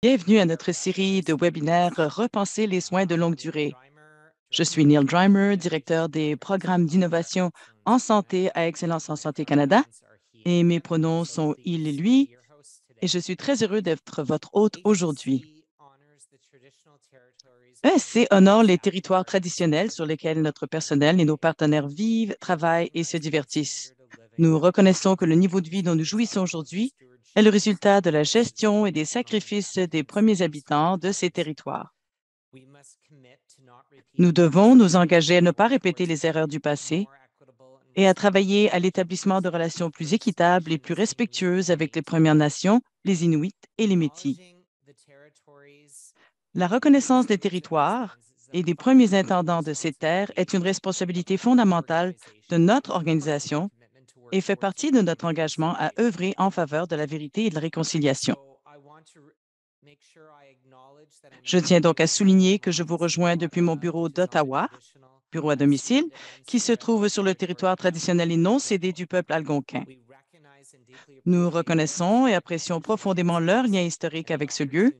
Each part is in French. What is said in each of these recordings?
Bienvenue à notre série de webinaires Repenser les soins de longue durée. Je suis Neil Dreimer, directeur des programmes d'innovation en santé à Excellence en Santé Canada, et mes pronoms sont il et lui, et je suis très heureux d'être votre hôte aujourd'hui. ESC honore les territoires traditionnels sur lesquels notre personnel et nos partenaires vivent, travaillent et se divertissent. Nous reconnaissons que le niveau de vie dont nous jouissons aujourd'hui est le résultat de la gestion et des sacrifices des premiers habitants de ces territoires. Nous devons nous engager à ne pas répéter les erreurs du passé et à travailler à l'établissement de relations plus équitables et plus respectueuses avec les Premières Nations, les Inuits et les Métis. La reconnaissance des territoires et des premiers intendants de ces terres est une responsabilité fondamentale de notre organisation et fait partie de notre engagement à œuvrer en faveur de la vérité et de la réconciliation. Je tiens donc à souligner que je vous rejoins depuis mon bureau d'Ottawa, bureau à domicile, qui se trouve sur le territoire traditionnel et non cédé du peuple algonquin. Nous reconnaissons et apprécions profondément leur lien historique avec ce lieu,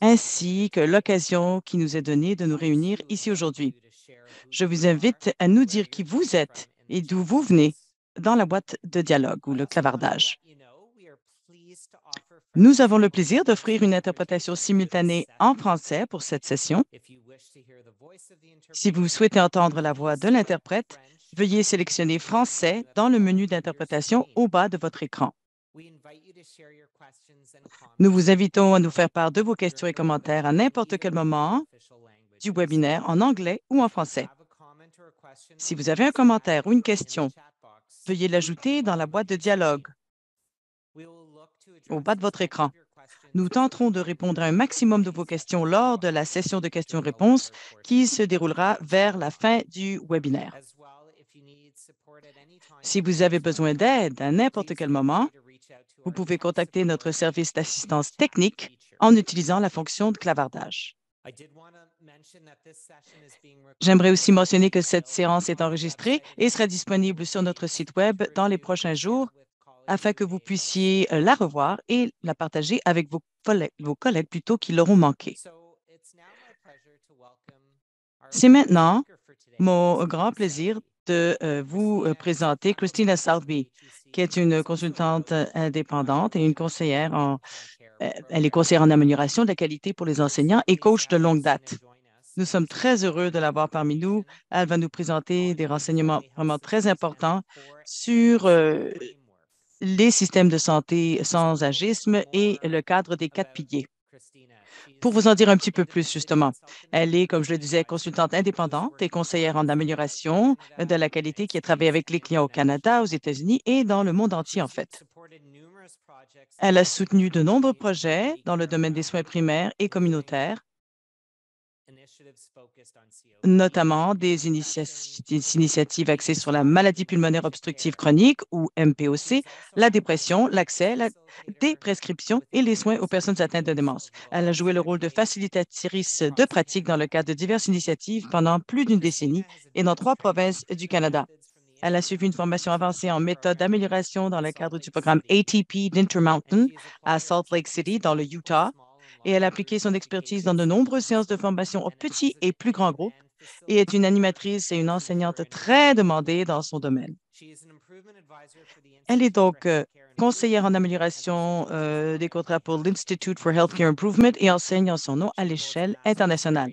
ainsi que l'occasion qui nous est donnée de nous réunir ici aujourd'hui. Je vous invite à nous dire qui vous êtes et d'où vous venez dans la boîte de dialogue ou le clavardage. Nous avons le plaisir d'offrir une interprétation simultanée en français pour cette session. Si vous souhaitez entendre la voix de l'interprète, veuillez sélectionner Français dans le menu d'interprétation au bas de votre écran. Nous vous invitons à nous faire part de vos questions et commentaires à n'importe quel moment du webinaire en anglais ou en français. Si vous avez un commentaire ou une question veuillez l'ajouter dans la boîte de dialogue au bas de votre écran. Nous tenterons de répondre à un maximum de vos questions lors de la session de questions-réponses qui se déroulera vers la fin du webinaire. Si vous avez besoin d'aide à n'importe quel moment, vous pouvez contacter notre service d'assistance technique en utilisant la fonction de clavardage. J'aimerais aussi mentionner que cette séance est enregistrée et sera disponible sur notre site Web dans les prochains jours afin que vous puissiez euh, la revoir et la partager avec vos collègues, vos collègues plutôt qui l'auront manqué. C'est maintenant mon grand plaisir de euh, vous euh, présenter Christina Southby, qui est une consultante indépendante et une conseillère en, elle est conseillère en amélioration de la qualité pour les enseignants et coach de longue date. Nous sommes très heureux de l'avoir parmi nous. Elle va nous présenter des renseignements vraiment très importants sur euh, les systèmes de santé sans agisme et le cadre des quatre piliers. Pour vous en dire un petit peu plus, justement, elle est, comme je le disais, consultante indépendante et conseillère en amélioration de la qualité qui a travaillé avec les clients au Canada, aux États-Unis et dans le monde entier, en fait. Elle a soutenu de nombreux projets dans le domaine des soins primaires et communautaires notamment des, initiatives axées sur la maladie pulmonaire obstructive chronique ou MPOC, la dépression, l'accès des prescriptions et les soins aux personnes atteintes de démence. Elle a joué le rôle de facilitatrice de pratique dans le cadre de diverses initiatives pendant plus d'une décennie et dans trois provinces du Canada. Elle a suivi une formation avancée en méthode d'amélioration dans le cadre du programme ATP d'Intermountain à Salt Lake City, dans le Utah, et elle a appliqué son expertise dans de nombreuses séances de formation aux petits et plus grands groupes et est une animatrice et une enseignante très demandée dans son domaine. Elle est donc euh, conseillère en amélioration euh, des contrats pour l'Institute for Healthcare Improvement et enseigne en son nom à l'échelle internationale.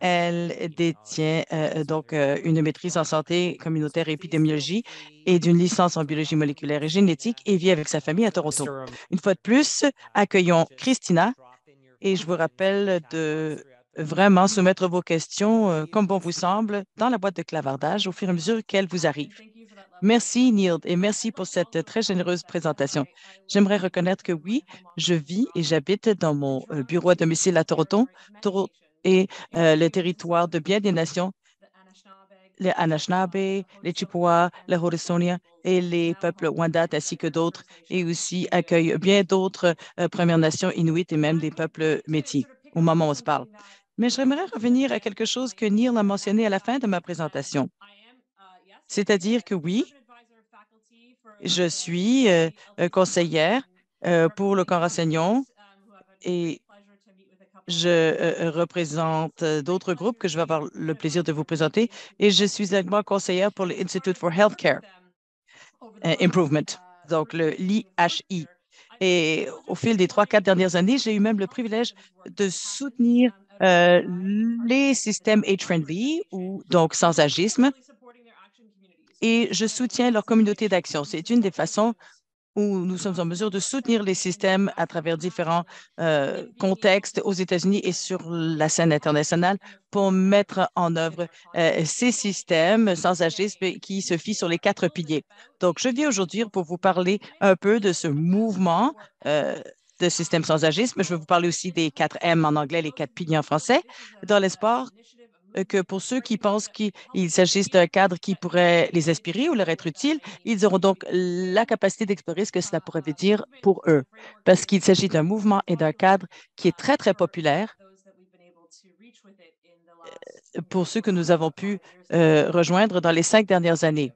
Elle détient euh, donc une maîtrise en santé communautaire et épidémiologie et d'une licence en biologie moléculaire et génétique et vit avec sa famille à Toronto. Une fois de plus, accueillons Christina et je vous rappelle de vraiment soumettre vos questions euh, comme bon vous semble dans la boîte de clavardage au fur et à mesure qu'elles vous arrivent. Merci, Neil, et merci pour cette très généreuse présentation. J'aimerais reconnaître que oui, je vis et j'habite dans mon euh, bureau à domicile à Toronto et euh, le territoire de bien des nations, les Anishinaabe, les Chippewa, les Haudenosaunee et les peuples Wendat ainsi que d'autres, et aussi accueille bien d'autres Premières Nations inuites et même des peuples métis au moment où on se parle. Mais j'aimerais revenir à quelque chose que Neil a mentionné à la fin de ma présentation. C'est-à-dire que oui, je suis euh, conseillère euh, pour le corps enseignant et je représente d'autres groupes que je vais avoir le plaisir de vous présenter et je suis également conseillère pour l'Institute for Healthcare Improvement, donc le l'IHI. Et au fil des trois, quatre dernières années, j'ai eu même le privilège de soutenir les systèmes age-friendly ou donc sans agisme et je soutiens leur communauté d'action. C'est une des façons où nous sommes en mesure de soutenir les systèmes à travers différents contextes aux États-Unis et sur la scène internationale pour mettre en œuvre ces systèmes sans agisme qui se fient sur les quatre piliers. Donc, je viens aujourd'hui pour vous parler un peu de ce mouvement de systèmes sans agisme. Je vais vous parler aussi des quatre M en anglais, les quatre piliers en français, dans l'espoir euh, que pour ceux qui pensent qu'il s'agisse d'un cadre qui pourrait les inspirer ou leur être utile, ils auront donc la capacité d'explorer ce que cela pourrait dire pour eux, parce qu'il s'agit d'un mouvement et d'un cadre qui est très, très populaire euh, pour ceux que nous avons pu euh, rejoindre dans les cinq dernières années.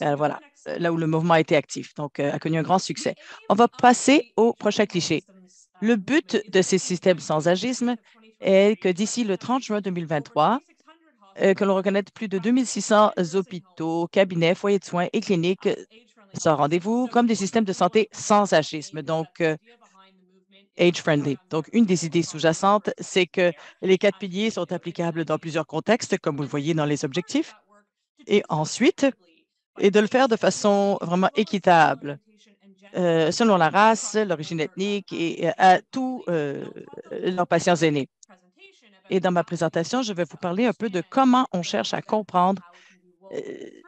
voilà, là où le mouvement a été actif, donc a connu un grand succès. On va passer au prochain cliché. Le but de ces systèmes sans agisme est que d'ici le 30 juin 2023, euh, que l'on reconnaisse plus de 2600 hôpitaux, cabinets, foyers de soins et cliniques sans rendez-vous comme des systèmes de santé sans agisme, donc euh, age-friendly. Donc, une des idées sous-jacentes, c'est que les quatre piliers sont applicables dans plusieurs contextes, comme vous le voyez dans les objectifs. Et ensuite, et de le faire de façon vraiment équitable, euh, selon la race, l'origine ethnique et à tous leurs patients aînés. Et dans ma présentation, je vais vous parler un peu de comment on cherche à comprendre euh,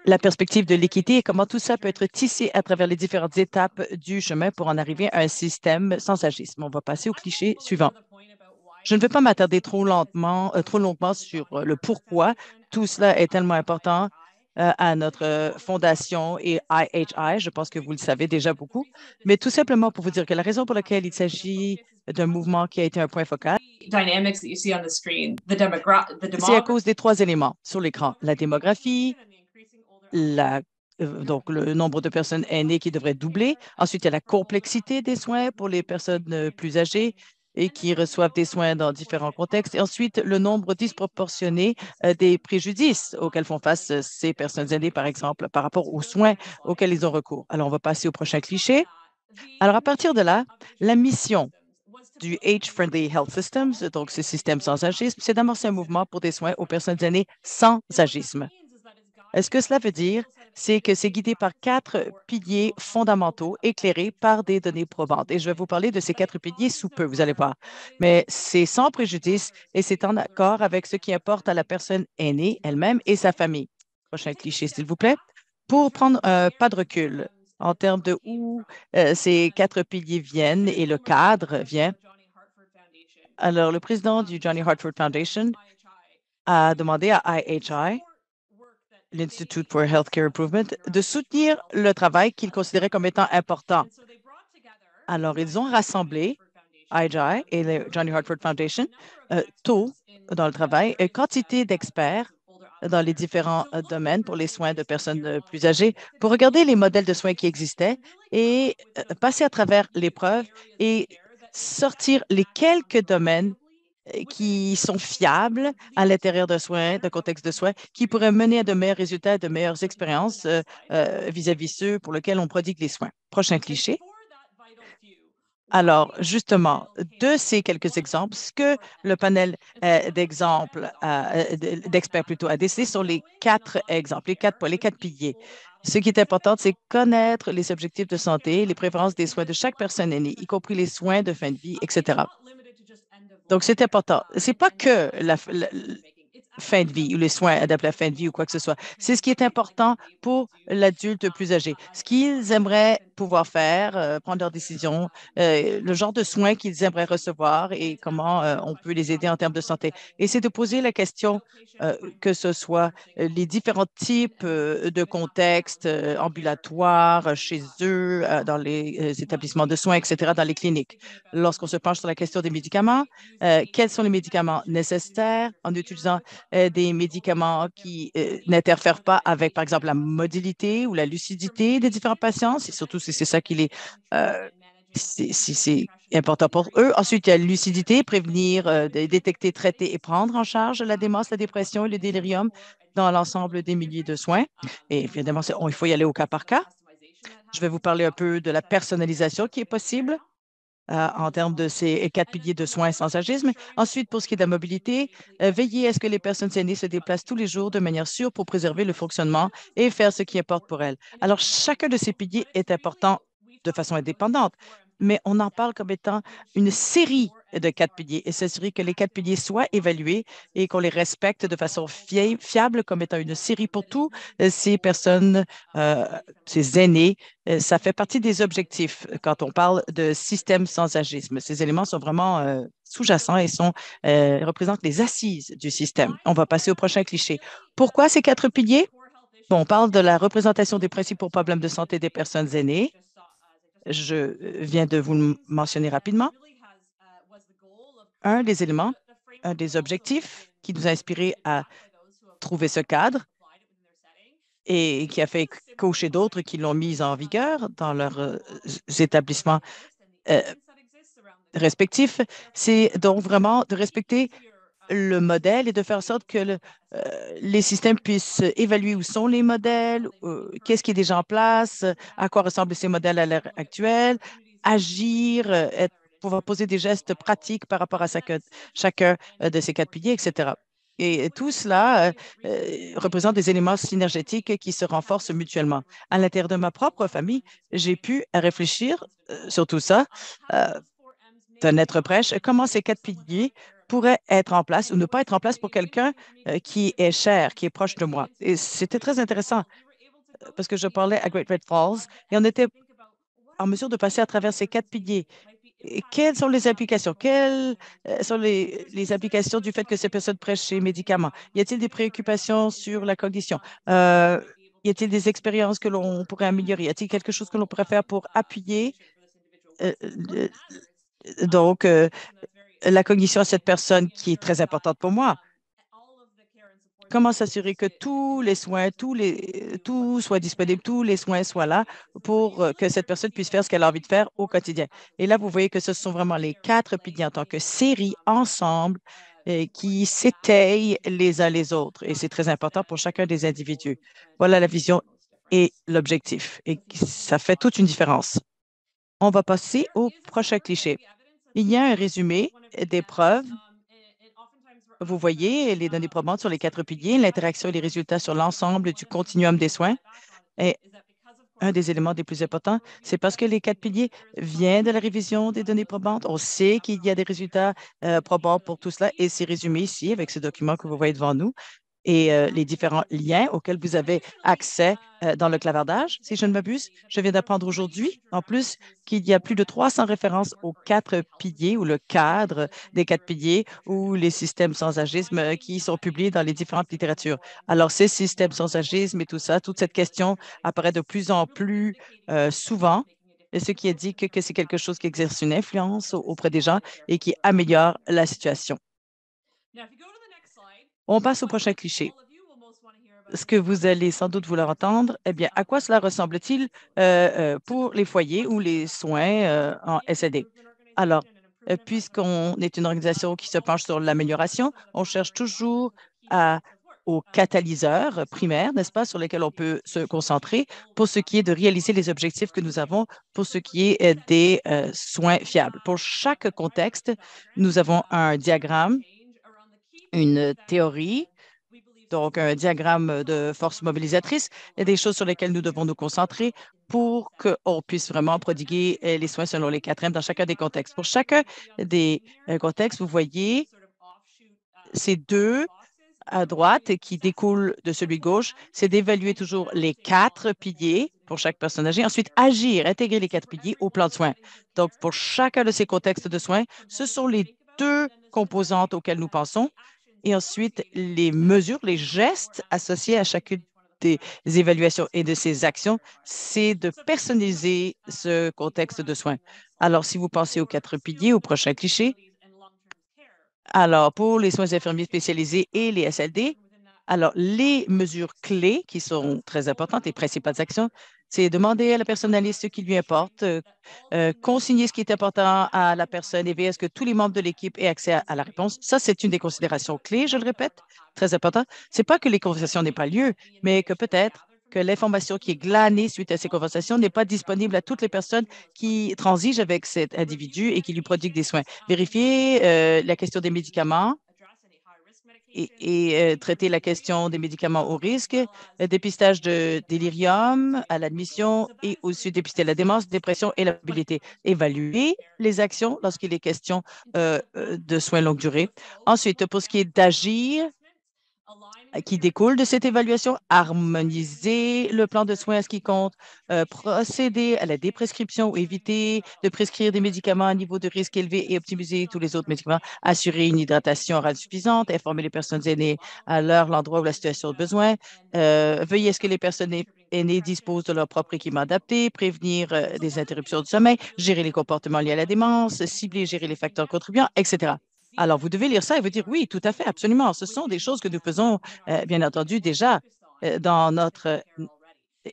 la perspective de l'équité et comment tout ça peut être tissé à travers les différentes étapes du chemin pour en arriver à un système sans agisme. On va passer au cliché suivant. Je ne vais pas m'attarder trop lentement, euh, trop longuement sur euh, le pourquoi tout cela est tellement important à notre fondation et IHI. Je pense que vous le savez déjà beaucoup, mais tout simplement pour vous dire que la raison pour laquelle il s'agit d'un mouvement qui a été un point focal. C'est à cause des trois éléments sur l'écran. La démographie, la, euh, donc le nombre de personnes aînées qui devrait doubler. Ensuite, il y a la complexité des soins pour les personnes euh, plus âgées et qui reçoivent des soins dans différents contextes. Et ensuite, le nombre disproportionné euh, des préjudices auxquels font face ces personnes aînées, par exemple, par rapport aux soins auxquels ils ont recours. Alors, on va passer au prochain cliché. Alors, à partir de là, la mission du Age-Friendly Health Systems, donc ce système sans agisme, c'est d'amorcer un mouvement pour des soins aux personnes aînées sans agisme. Ce que cela veut dire, c'est que c'est guidé par quatre piliers fondamentaux éclairés par des données probantes? Et je vais vous parler de ces quatre piliers sous peu, vous allez voir. Mais c'est sans préjudice et c'est en accord avec ce qui importe à la personne aînée elle-même et sa famille. Prochain cliché, s'il vous plaît. Pour prendre un pas de recul en termes de où euh, ces quatre piliers viennent et le cadre vient, alors, le président du Johnny Hartford Foundation a demandé à IHI, l'Institute for Healthcare Improvement, de soutenir le travail qu'il considérait comme étant important. Alors, ils ont rassemblé IHI et le Johnny Hartford Foundation euh, tôt dans le travail, une quantité d'experts dans les différents euh, domaines pour les soins de personnes euh, plus âgées, pour regarder les modèles de soins qui existaient et passer à travers l'épreuve et sortir les quelques domaines euh, qui sont fiables à l'intérieur de soins, de contexte de soins, qui pourraient mener à de meilleurs résultats, de meilleures expériences euh, euh, vis-à-vis ceux pour lesquels on prodigue les soins. Prochain cliché. Alors, justement, de ces quelques exemples, ce que le panel d'exemples, d'experts plutôt, a décidé sont les quatre exemples, les quatre les quatre piliers. Ce qui est important, c'est connaître les objectifs de santé, les préférences des soins de chaque personne aînée, y compris les soins de fin de vie, etc. Donc, c'est important. Ce n'est pas que la, fin de vie ou les soins adaptés à la fin de vie ou quoi que ce soit. C'est ce qui est important pour l'adulte plus âgé. Ce qu'ils aimeraient pouvoir faire, euh, prendre leurs décisions, euh, le genre de soins qu'ils aimeraient recevoir et comment euh, on peut les aider en termes de santé. Et c'est de poser la question que ce soit les différents types de contextes ambulatoires chez eux, dans les établissements de soins, etc., dans les cliniques. Lorsqu'on se penche sur la question des médicaments, quels sont les médicaments nécessaires en utilisant des médicaments qui n'interfèrent pas avec, par exemple, la modalité ou la lucidité des différents patients, c'est surtout c'est ça qui les c'est important pour eux. Ensuite, il y a lucidité, prévenir, euh, détecter, traiter et prendre en charge la démence, la dépression et le délirium dans l'ensemble des milliers de soins. Et évidemment, il faut y aller au cas par cas. Je vais vous parler un peu de la personnalisation qui est possible. Euh, en termes de ces quatre piliers de soins sans agisme. Ensuite, pour ce qui est de la mobilité, euh, veiller à ce que les personnes aînées se déplacent tous les jours de manière sûre pour préserver le fonctionnement et faire ce qui importe pour elles. Alors, chacun de ces piliers est important de façon indépendante, mais on en parle comme étant une série de quatre piliers et s'assurer que les quatre piliers soient évalués et qu'on les respecte de façon fiable comme étant une série pour tous euh, ces personnes, euh, ces aînés. Euh, ça fait partie des objectifs quand on parle de système sans agisme. Ces éléments sont vraiment sous-jacents et sont, représentent les assises du système. On va passer au prochain cliché. Pourquoi ces quatre piliers? Bon, on parle de la représentation des principaux problèmes de santé des personnes aînées. Je viens de vous le mentionner rapidement un des éléments, un des objectifs qui nous a inspirés à trouver ce cadre et qui a fait cocher d'autres qui l'ont mis en vigueur dans leurs euh, établissements euh, respectifs, c'est donc vraiment de respecter le modèle et de faire en sorte que euh, les systèmes puissent évaluer où sont les modèles, qu'est-ce qui est déjà en place, à quoi ressemblent ces modèles à l'heure actuelle, agir, être pouvoir poser des gestes pratiques par rapport à chacun euh, de ces quatre piliers, etc. Et tout cela euh, euh, représente des éléments synergétiques qui se renforcent mutuellement. À l'intérieur de ma propre famille, j'ai pu réfléchir sur tout ça d'un être prêche, comment ces quatre piliers pourraient être en place ou ne pas être en place pour quelqu'un qui est cher, qui est proche de moi. Et c'était très intéressant parce que je parlais à Great Red Falls et on était en mesure de passer à travers ces quatre piliers quelles sont les applications? Quelles euh, sont les, les, applications du fait que ces personnes prêchent ces médicaments? Y a-t-il des préoccupations sur la cognition? Euh, y a-t-il des expériences que l'on pourrait améliorer? Y a-t-il quelque chose que l'on pourrait faire pour appuyer euh, donc la cognition à cette personne qui est très importante pour moi? Comment s'assurer que tous les soins, tous les, tout soit disponible, tous les soins soient là pour euh, que cette personne puisse faire ce qu'elle a envie de faire au quotidien. Et là, vous voyez que ce sont vraiment les quatre piliers en tant que série ensemble euh, qui s'étayent les uns les autres. Et c'est très important pour chacun des individus. Voilà la vision et l'objectif. Et ça fait toute une différence. On va passer au prochain cliché. Il y a un résumé des preuves vous voyez les données probantes sur les quatre piliers, l'interaction et les résultats sur l'ensemble du continuum des soins. Et un des éléments les plus importants, c'est parce que les quatre piliers viennent de la révision des données probantes. On sait qu'il y a des résultats euh, probants pour tout cela et c'est résumé ici avec ce document que vous voyez devant nous et euh, les différents liens auxquels vous avez accès euh, dans le clavardage, si je ne m'abuse. Je viens d'apprendre aujourd'hui, en plus, qu'il y a plus de 300 références aux quatre piliers ou le cadre des quatre piliers ou les systèmes sans agisme euh, qui sont publiés dans les différentes littératures. Alors, ces systèmes sans agisme et tout ça, toute cette question apparaît de plus en plus souvent ce qui indique que c'est quelque chose qui exerce une influence auprès des gens et qui améliore la situation. On passe au prochain cliché. Ce que vous allez sans doute vouloir entendre, eh bien, à quoi cela ressemble-t-il euh, euh, pour les foyers ou les soins euh, en SED? Alors, puisqu'on est une organisation qui se penche sur l'amélioration, on cherche toujours à, aux catalyseurs primaires, n'est-ce pas, sur lesquels on peut se concentrer pour ce qui est de réaliser les objectifs que nous avons pour ce qui est des soins fiables. Pour chaque contexte, nous avons un diagramme une théorie, donc un diagramme de force mobilisatrice. Des choses sur lesquelles nous devons nous concentrer pour qu'on puisse vraiment prodiguer euh, les soins selon les quatre M dans chacun des contextes. Pour chacun des euh, contextes, vous voyez ces deux à droite qui découlent de celui gauche, c'est d'évaluer toujours les quatre piliers pour chaque personne âgée. Ensuite, agir, intégrer les quatre piliers au plan de soins. Donc, pour chacun de ces contextes de soins, ce sont les deux composantes auxquelles nous pensons et ensuite les mesures, les gestes associés à chacune des évaluations et de ces actions, c'est de personnaliser ce contexte de soins. Alors, si vous pensez aux quatre piliers, au prochain cliché, alors pour les soins infirmiers spécialisés et les SLD, alors les mesures clés qui sont très importantes, les principales actions, c'est demander à la personne ce qui lui importe, euh, consigner ce qui est important à la personne et veiller à ce que tous les membres de l'équipe aient accès à, la réponse. Ça, c'est une des considérations clés, je le répète, très important. C'est pas que les conversations n'aient pas lieu, mais que peut-être que l'information qui est glanée suite à ces conversations n'est pas disponible à toutes les personnes qui transigent avec cet individu et qui lui prodiguent des soins. Vérifier euh, la question des médicaments et, euh, traiter la question des médicaments au risque, le dépistage de délirium à l'admission et aussi dépister la démence, dépression et l'habilité. Évaluer les actions lorsqu'il est question euh, de soins longue durée. Ensuite, pour ce qui est d'agir, qui découle de cette évaluation, harmoniser le plan de soins à ce qui compte, euh, procéder à la déprescription ou éviter de prescrire des médicaments à niveau de risque élevé et optimiser tous les autres médicaments, assurer une hydratation orale suffisante, informer les personnes aînées à l'heure, l'endroit ou la situation de besoin, euh, veiller à ce que les personnes aînées disposent de leur propre équipement adapté, prévenir euh, des interruptions de sommeil, gérer les comportements liés à la démence, cibler et gérer les facteurs contribuants, etc. Alors, vous devez lire ça et vous dire oui, tout à fait, absolument. Ce sont des choses que nous faisons, euh, bien entendu, déjà euh, dans notre euh,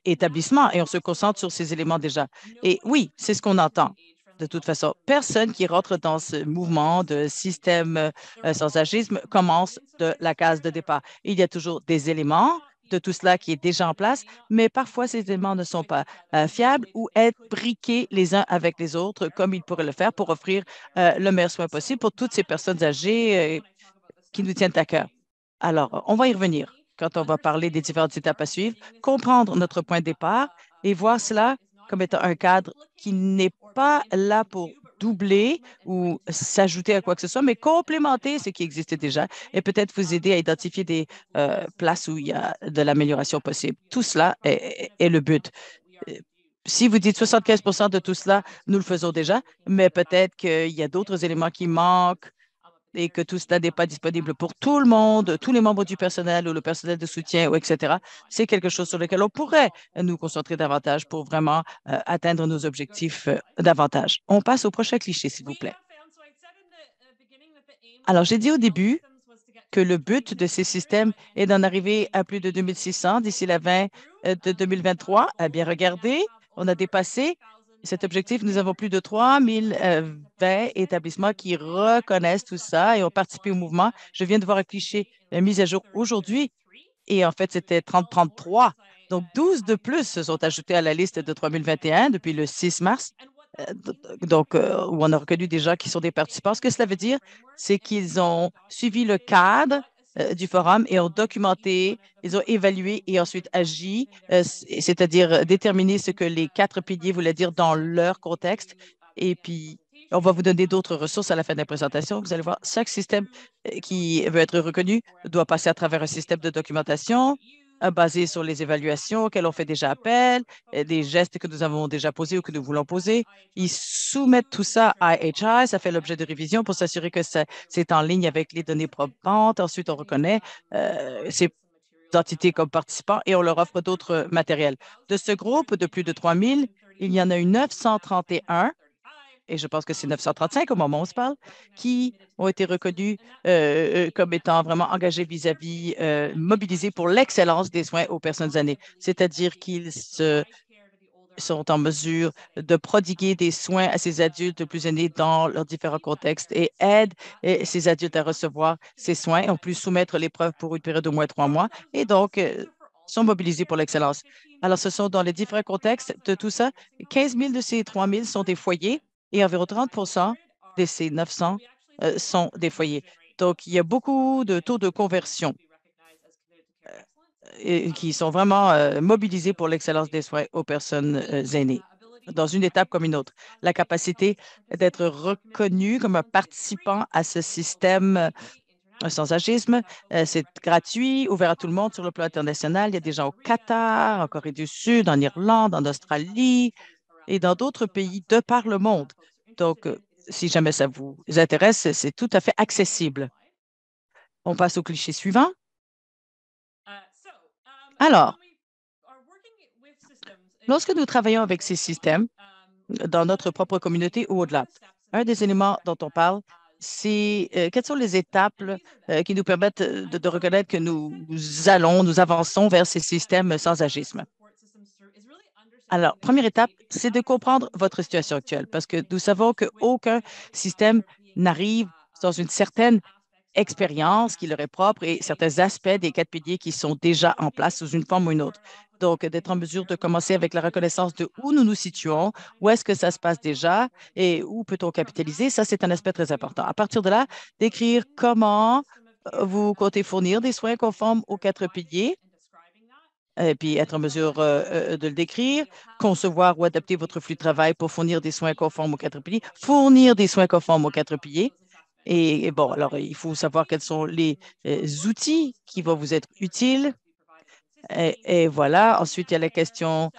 établissement et on se concentre sur ces éléments déjà. Et oui, c'est ce qu'on entend. De toute façon, personne qui rentre dans ce mouvement de système sans agisme commence de la case de départ. Il y a toujours des éléments de tout cela qui est déjà en place, mais parfois ces éléments ne sont pas euh, fiables ou être briqués les uns avec les autres comme ils pourraient le faire pour offrir euh, le meilleur soin possible pour toutes ces personnes âgées euh, qui nous tiennent à cœur. Alors, on va y revenir quand on va parler des différentes étapes à suivre, comprendre notre point de départ et voir cela comme étant un cadre qui n'est pas là pour doubler ou s'ajouter à quoi que ce soit, mais complémenter ce qui existait déjà et peut-être vous aider à identifier des euh, places où il y a de l'amélioration possible. Tout cela est, le but. Euh, si vous dites 75% de tout cela, nous le faisons déjà, mais peut-être qu'il y a d'autres éléments qui manquent et que tout cela n'est pas disponible pour tout le monde, tous les membres du personnel ou le personnel de soutien, ou etc., c'est quelque chose sur lequel on pourrait nous concentrer davantage pour vraiment euh, atteindre nos objectifs euh, davantage. On passe au prochain cliché, s'il vous plaît. Alors, j'ai dit au début que le but de ces systèmes est d'en arriver à plus de 2600 d'ici la fin euh, de 2023. À bien regarder, on a dépassé cet objectif, nous avons plus de 3020 établissements qui reconnaissent tout ça et ont participé au mouvement. Je viens de voir un cliché mis à jour aujourd'hui et en fait, c'était 30-33. Donc, 12 de plus se sont ajoutés à la liste de 3021 depuis le 6 mars. Euh, donc, euh, où on a reconnu des gens qui sont des participants. Ce que cela veut dire, c'est qu'ils ont suivi le cadre euh, du forum et ont documenté, ils ont évalué et ensuite agi, euh, c'est-à-dire déterminer ce que les quatre piliers voulaient dire dans leur contexte. Et puis, on va vous donner d'autres ressources à la fin de la présentation. Vous allez voir, chaque système euh, qui veut être reconnu doit passer à travers un système de documentation basé sur les évaluations auxquelles on fait déjà appel, des gestes que nous avons déjà posés ou que nous voulons poser. Ils soumettent tout ça à HI, ça fait l'objet de révision pour s'assurer que c'est en ligne avec les données probantes. Ensuite, on reconnaît euh, ces entités comme participants et on leur offre d'autres matériels. De ce groupe de plus de 3 000, il y en a eu 931 et je pense que c'est 935 au moment où on se parle, qui ont été reconnus euh, euh, comme étant vraiment engagés vis-à-vis, euh, mobilisés pour l'excellence des soins aux personnes âgées, c'est-à-dire qu'ils sont en mesure de prodiguer des soins à ces adultes plus aînés dans leurs différents contextes et aident ces adultes à recevoir ces soins, ont pu soumettre l'épreuve pour une période d'au moins trois mois et donc sont mobilisés pour l'excellence. Alors, ce sont dans les différents contextes de tout ça. 15 000 de ces 3 000 sont des foyers et environ 30% de ces 900 euh, sont des foyers. Donc, il y a beaucoup de taux de conversion euh, qui sont vraiment euh, mobilisés pour l'excellence des soins aux personnes aînées dans une étape comme une autre. La capacité d'être reconnu comme un participant à ce système sans agisme, c'est gratuit, ouvert à tout le monde sur le plan international. Il y a des gens au Qatar, en Corée du Sud, en Irlande, en Australie, et dans d'autres pays de par le monde. Donc, euh, si jamais ça vous intéresse, c'est tout à fait accessible. On passe au cliché suivant. Alors, lorsque nous travaillons avec ces systèmes dans notre propre communauté ou au-delà, un des éléments dont on parle, c'est euh, quelles sont les étapes euh, qui nous permettent de, reconnaître que nous allons, nous avançons vers ces systèmes sans agisme? Alors, première étape, c'est de comprendre votre situation actuelle parce que nous savons qu'aucun système n'arrive dans une certaine expérience qui leur est propre et certains aspects des quatre piliers qui sont déjà en place sous une forme ou une autre. Donc, d'être en mesure de commencer avec la reconnaissance de où nous nous situons, où est-ce que ça se passe déjà et où peut-on capitaliser, ça, c'est un aspect très important. À partir de là, d'écrire comment euh, vous comptez fournir des soins conformes aux quatre piliers et puis être en mesure euh, euh, de le décrire, concevoir ou adapter votre flux de travail pour fournir des soins conformes aux quatre piliers, fournir des soins conformes aux quatre piliers, et, bon, alors, il faut savoir quels sont les euh, outils qui vont vous être utiles. Et, voilà. Ensuite, il y a la question,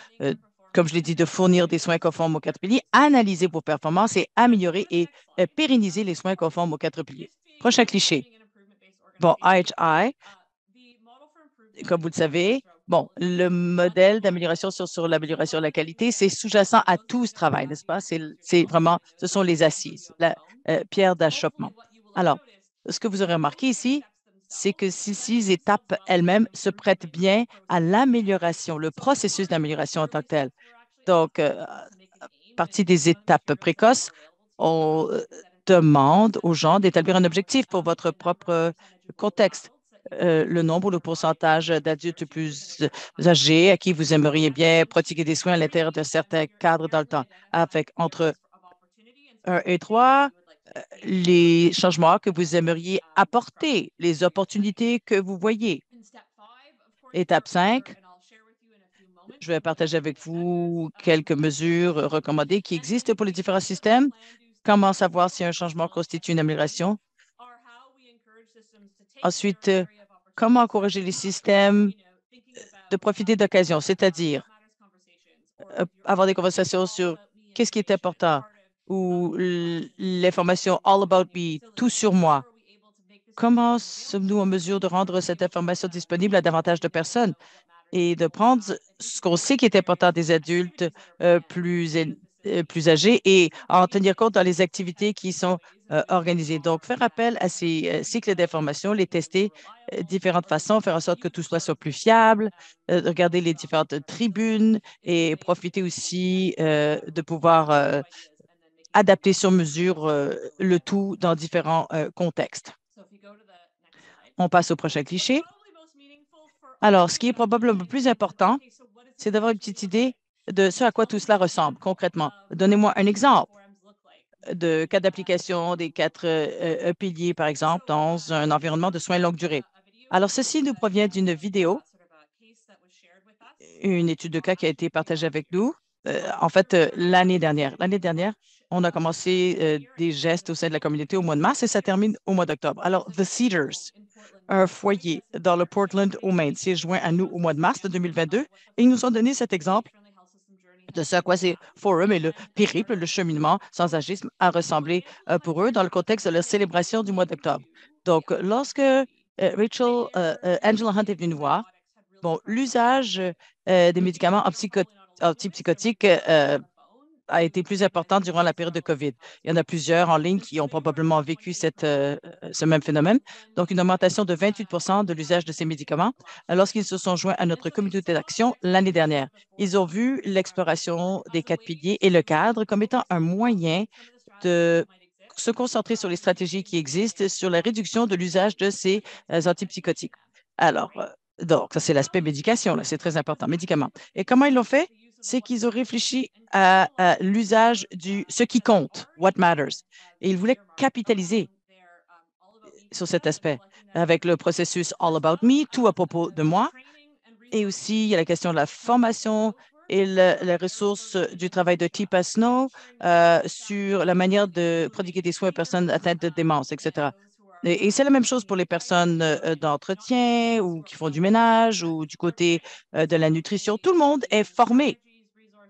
comme je l'ai dit, de fournir des soins conformes aux quatre piliers, analyser vos performances et améliorer et pérenniser les soins conformes aux quatre piliers. Prochain cliché. Bon, IHI, comme vous le savez, bon, le modèle d'amélioration sur, l'amélioration de la qualité, c'est sous-jacent à tout ce travail, n'est-ce pas? C'est vraiment, ce sont les assises, la euh, pierre d'achoppement. Alors, ce que vous aurez remarqué ici, c'est que ces six étapes elles-mêmes se prêtent bien à l'amélioration, le processus d'amélioration en tant que tel. Donc, euh, à partir des étapes précoces, on euh, demande aux gens d'établir un objectif pour votre propre contexte. Euh, le nombre ou le pourcentage d'adultes plus âgés à qui vous aimeriez bien pratiquer des soins à l'intérieur d'un certain cadre dans le temps, avec entre 1 et 3, euh, les changements que vous aimeriez apporter, les opportunités que vous voyez? Étape 5, je vais partager avec vous quelques mesures recommandées qui existent pour les différents systèmes. Comment savoir si un changement constitue une amélioration? Ensuite, comment encourager les systèmes de profiter d'occasions, c'est-à-dire euh, avoir des conversations sur qu'est-ce qui est important ou l'information All About Me, tout sur moi. Comment sommes-nous en mesure de rendre cette information disponible à davantage de personnes et de prendre ce qu'on sait qui est important des adultes euh, plus plus âgés et en tenir compte dans les activités qui sont euh, organisées. Donc, faire appel à ces euh, cycles d'information, les tester de différentes façons, faire en sorte que tout soit, soit plus fiable, regarder les différentes tribunes et profiter aussi de pouvoir adapter sur mesure le tout dans différents contextes. On passe au prochain cliché. Alors, ce qui est probablement le plus important, c'est d'avoir une petite idée de ce à quoi tout cela ressemble concrètement. Donnez-moi un exemple de cas d'application des quatre euh, euh, piliers, par exemple, dans un environnement de soins longue durée. Alors, ceci nous provient d'une vidéo, une étude de cas qui a été partagée avec nous, euh, en fait, l'année dernière. L'année dernière, on a commencé des gestes au sein de la communauté au mois de mars et ça termine au mois d'octobre. Alors, The Cedars, un foyer dans le Portland au Maine, s'est joint à nous au mois de mars de 2022 et ils nous ont donné cet exemple de ce à quoi ces forums et le périple, le cheminement sans agisme a ressemblé euh, pour eux dans le contexte de la célébration du mois d'octobre. Donc, lorsque euh, Rachel, euh, Angela Hunt est venue nous voir, bon, l'usage des médicaments antipsychotiques a été plus important durant la période de COVID. Il y en a plusieurs en ligne qui ont probablement vécu cette, euh, ce même phénomène. Donc, une augmentation de 28% de l'usage de ces médicaments lorsqu'ils se sont joints à notre communauté d'action l'année dernière. Ils ont vu l'exploration des quatre piliers et le cadre comme étant un moyen de se concentrer sur les stratégies qui existent sur la réduction de l'usage de ces euh, antipsychotiques. Alors, euh, donc, ça, c'est l'aspect médication, c'est très important, médicaments. Et comment ils l'ont fait? C'est qu'ils ont réfléchi à, l'usage du ce qui compte, what matters. Et ils voulaient capitaliser sur cet aspect avec le processus All About Me, tout à propos de moi. Et aussi, il y a la question de la formation et les ressources du travail de Tipa Snow euh, sur la manière de prodiguer des soins aux personnes atteintes de démence, etc. Et, c'est la même chose pour les personnes euh, d'entretien ou qui font du ménage ou du côté euh, de la nutrition. Tout le monde est formé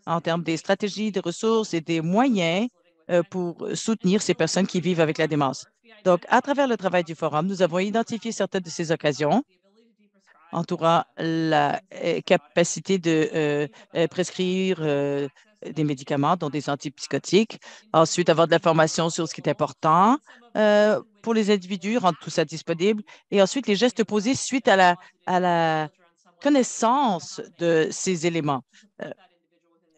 en termes des stratégies, des ressources et des moyens euh, pour soutenir ces personnes qui vivent avec la démence. Donc, à travers le travail du Forum, nous avons identifié certaines de ces occasions entourant la euh, capacité de euh, prescrire des médicaments, dont des antipsychotiques. Ensuite, avoir de l'information sur ce qui est important pour les individus, rendre tout ça disponible. Et ensuite, les gestes posés suite la, à la connaissance de ces éléments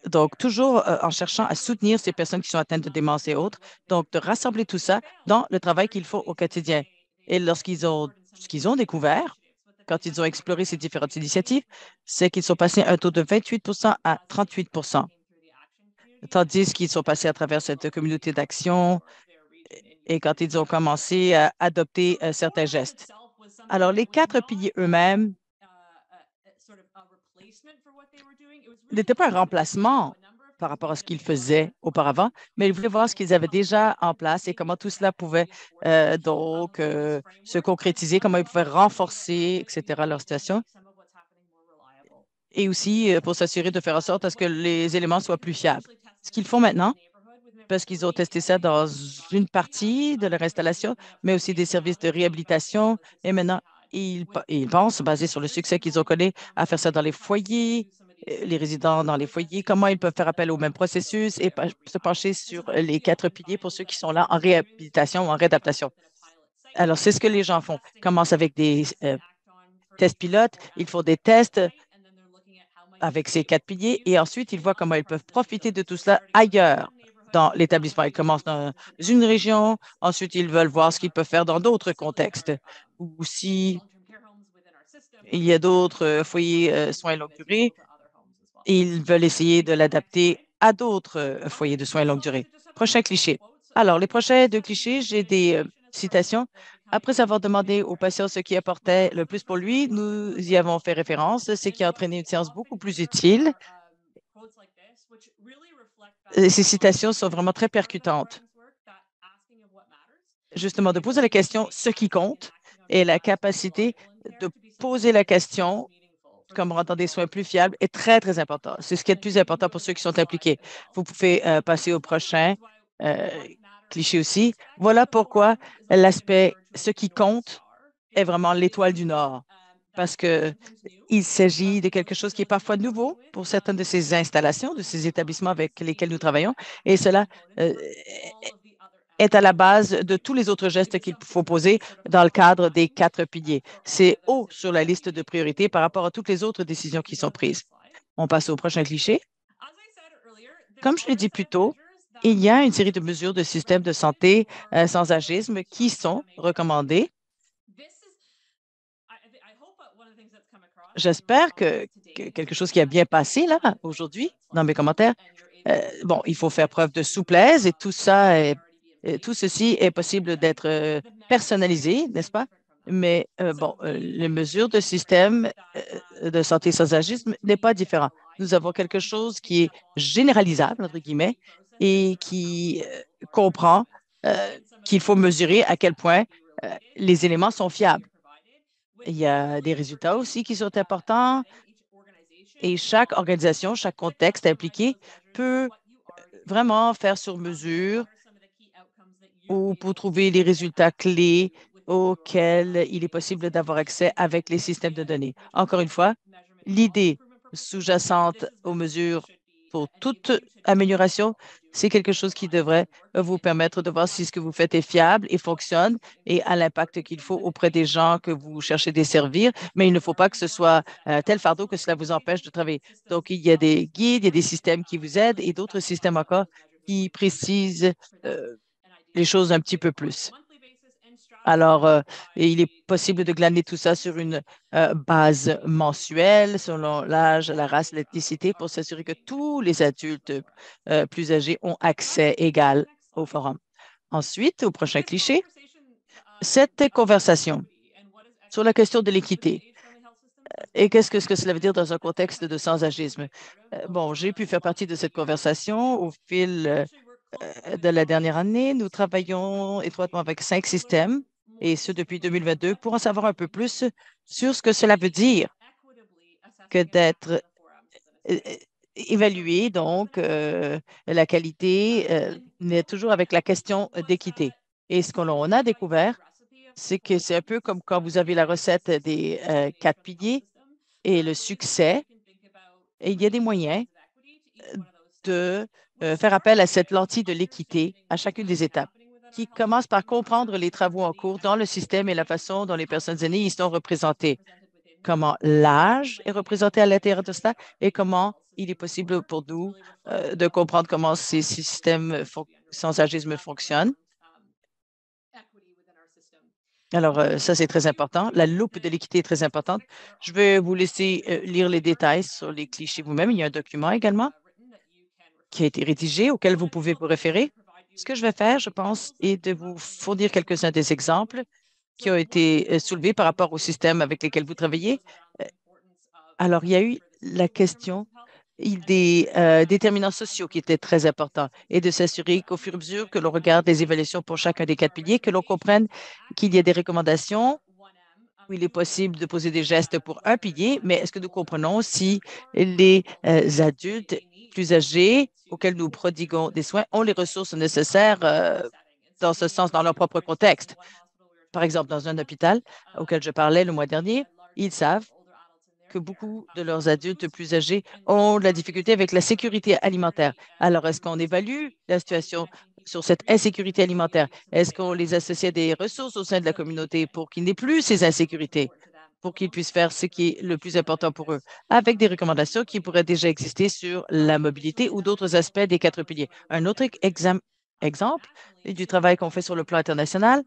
Donc, toujours euh, en cherchant à soutenir ces personnes qui sont atteintes de démence et autres. Donc, de rassembler tout ça dans le travail qu'il faut au quotidien. Et lorsqu'ils ont, découvert, quand ils ont exploré ces différentes initiatives, c'est qu'ils sont passés un taux de 28% à 38% tandis qu'ils sont passés à travers cette communauté d'action et quand ils ont commencé à adopter euh, certains gestes. Alors, les quatre piliers eux-mêmes n'étaient pas un remplacement par rapport à ce qu'ils faisaient auparavant, mais ils voulaient voir ce qu'ils avaient déjà en place et comment tout cela pouvait euh, donc euh, se concrétiser, comment ils pouvaient renforcer, etc., leur situation. Et aussi pour s'assurer de faire en sorte à ce que les éléments soient plus fiables. Ce qu'ils font maintenant, parce qu'ils ont testé ça dans une partie de leur installation, mais aussi des services de réhabilitation. Et maintenant, ils, pensent, basé sur le succès qu'ils ont connu, à faire ça dans les foyers, euh, les résidents dans les foyers, comment ils peuvent faire appel au même processus et se pencher sur les quatre piliers pour ceux qui sont là en réhabilitation ou en réadaptation. Alors, c'est ce que les gens font. Ils commencent avec des euh, tests pilotes, ils font des tests avec ces quatre piliers et ensuite, ils voient comment ils peuvent profiter de tout cela ailleurs dans l'établissement. Ils commencent dans une région, ensuite ils veulent voir ce qu'ils peuvent faire dans d'autres contextes. Ou si il y a d'autres foyers euh, soins longue durée, ils veulent essayer de l'adapter à d'autres euh, foyers de soins longue durée. Prochain cliché. Alors, les prochains deux clichés, j'ai des euh, citations. Après avoir demandé au patient ce qui apportait le plus pour lui, nous y avons fait référence, ce qui a entraîné une séance beaucoup plus utile ces citations sont vraiment très percutantes. Justement, de poser la question ce qui compte et la capacité de poser la question comme rendre des soins plus fiables est très, très important. C'est ce qui est le plus important pour ceux qui sont impliqués. Vous pouvez euh, passer au prochain euh, cliché aussi. Voilà pourquoi l'aspect ce qui compte est vraiment l'étoile du Nord parce qu'il s'agit de quelque chose qui est parfois nouveau pour certaines de ces installations, de ces établissements avec lesquels nous travaillons, et cela euh, est à la base de tous les autres gestes qu'il faut poser dans le cadre des quatre piliers. C'est haut sur la liste de priorités par rapport à toutes les autres décisions qui sont prises. On passe au prochain cliché. Comme je l'ai dit plus tôt, il y a une série de mesures de système de santé euh, sans agisme qui sont recommandées J'espère que, quelque chose qui a bien passé là aujourd'hui dans mes commentaires. Euh, bon, il faut faire preuve de souplesse et tout ça est, tout ceci est possible d'être euh, personnalisé, n'est-ce pas? Mais euh, bon, les mesures de système de santé sans agisme n'est pas différent. Nous avons quelque chose qui est généralisable, entre guillemets, et qui comprend qu'il faut mesurer à quel point les éléments sont fiables. Il y a des résultats aussi qui sont importants et chaque organisation, chaque contexte impliqué peut vraiment faire sur mesure ou pour trouver les résultats clés auxquels il est possible d'avoir accès avec les systèmes de données. Encore une fois, l'idée sous-jacente aux mesures pour toute amélioration, c'est quelque chose qui devrait vous permettre de voir si ce que vous faites est fiable et fonctionne et a l'impact qu'il faut auprès des gens que vous cherchez à servir, mais il ne faut pas que ce soit un tel fardeau que cela vous empêche de travailler. Donc, il y a des guides, il y a des systèmes qui vous aident et d'autres systèmes encore qui précisent euh, les choses un petit peu plus. Alors, euh, il est possible de glaner tout ça sur une euh, base mensuelle, selon l'âge, la race, l'ethnicité, pour s'assurer que tous les adultes euh, plus âgés ont accès égal au forum. Ensuite, au prochain cliché, cette conversation sur la question de l'équité. Et qu'est-ce que, cela veut dire dans un contexte de sans-agisme? Bon, j'ai pu faire partie de cette conversation au fil de la dernière année. Nous travaillons étroitement avec cinq systèmes et ce depuis 2022, pour en savoir un peu plus sur ce que cela veut dire que d'être évalué, donc euh, la qualité, mais toujours avec la question d'équité. Et ce qu'on a découvert, c'est que c'est un peu comme quand vous avez la recette des euh, quatre piliers et le succès, et il y a des moyens de euh, faire appel à cette lentille de l'équité à chacune des étapes qui commence par comprendre les travaux en cours dans le système et la façon dont les personnes aînées y sont représentées, comment l'âge est représenté à l'intérieur de cela et comment il est possible pour nous de comprendre comment ces systèmes sans agisme fonctionnent. Alors, ça, c'est très important. La loupe de l'équité est très importante. Je vais vous laisser lire les détails sur les clichés vous-même. Il y a un document également qui a été rédigé, auquel vous pouvez vous référer. Ce que je vais faire, je pense, est de vous fournir quelques-uns des exemples qui ont été soulevés par rapport au système avec lesquels vous travaillez. Alors, il y a eu la question des déterminants sociaux qui étaient très importants et de s'assurer qu'au fur et à mesure que l'on regarde les évaluations pour chacun des quatre piliers, que l'on comprenne qu'il y a des recommandations où il est possible de poser des gestes pour un pilier, mais est-ce que nous comprenons si les adultes plus âgés auxquels nous prodiguons des soins ont les ressources nécessaires dans ce sens, dans leur propre contexte? Par exemple, dans un hôpital auquel je parlais le mois dernier, ils savent que beaucoup de leurs adultes plus âgés ont de la difficulté avec la sécurité alimentaire. Alors, est-ce qu'on évalue la situation sur cette insécurité alimentaire? Est-ce qu'on les associe à des ressources au sein de la communauté pour qu'il n'y ait plus ces insécurités, pour qu'ils puissent faire ce qui est le plus important pour eux, avec des recommandations qui pourraient déjà exister sur la mobilité ou d'autres aspects des quatre piliers? Un autre exemple du travail qu'on fait sur le plan international,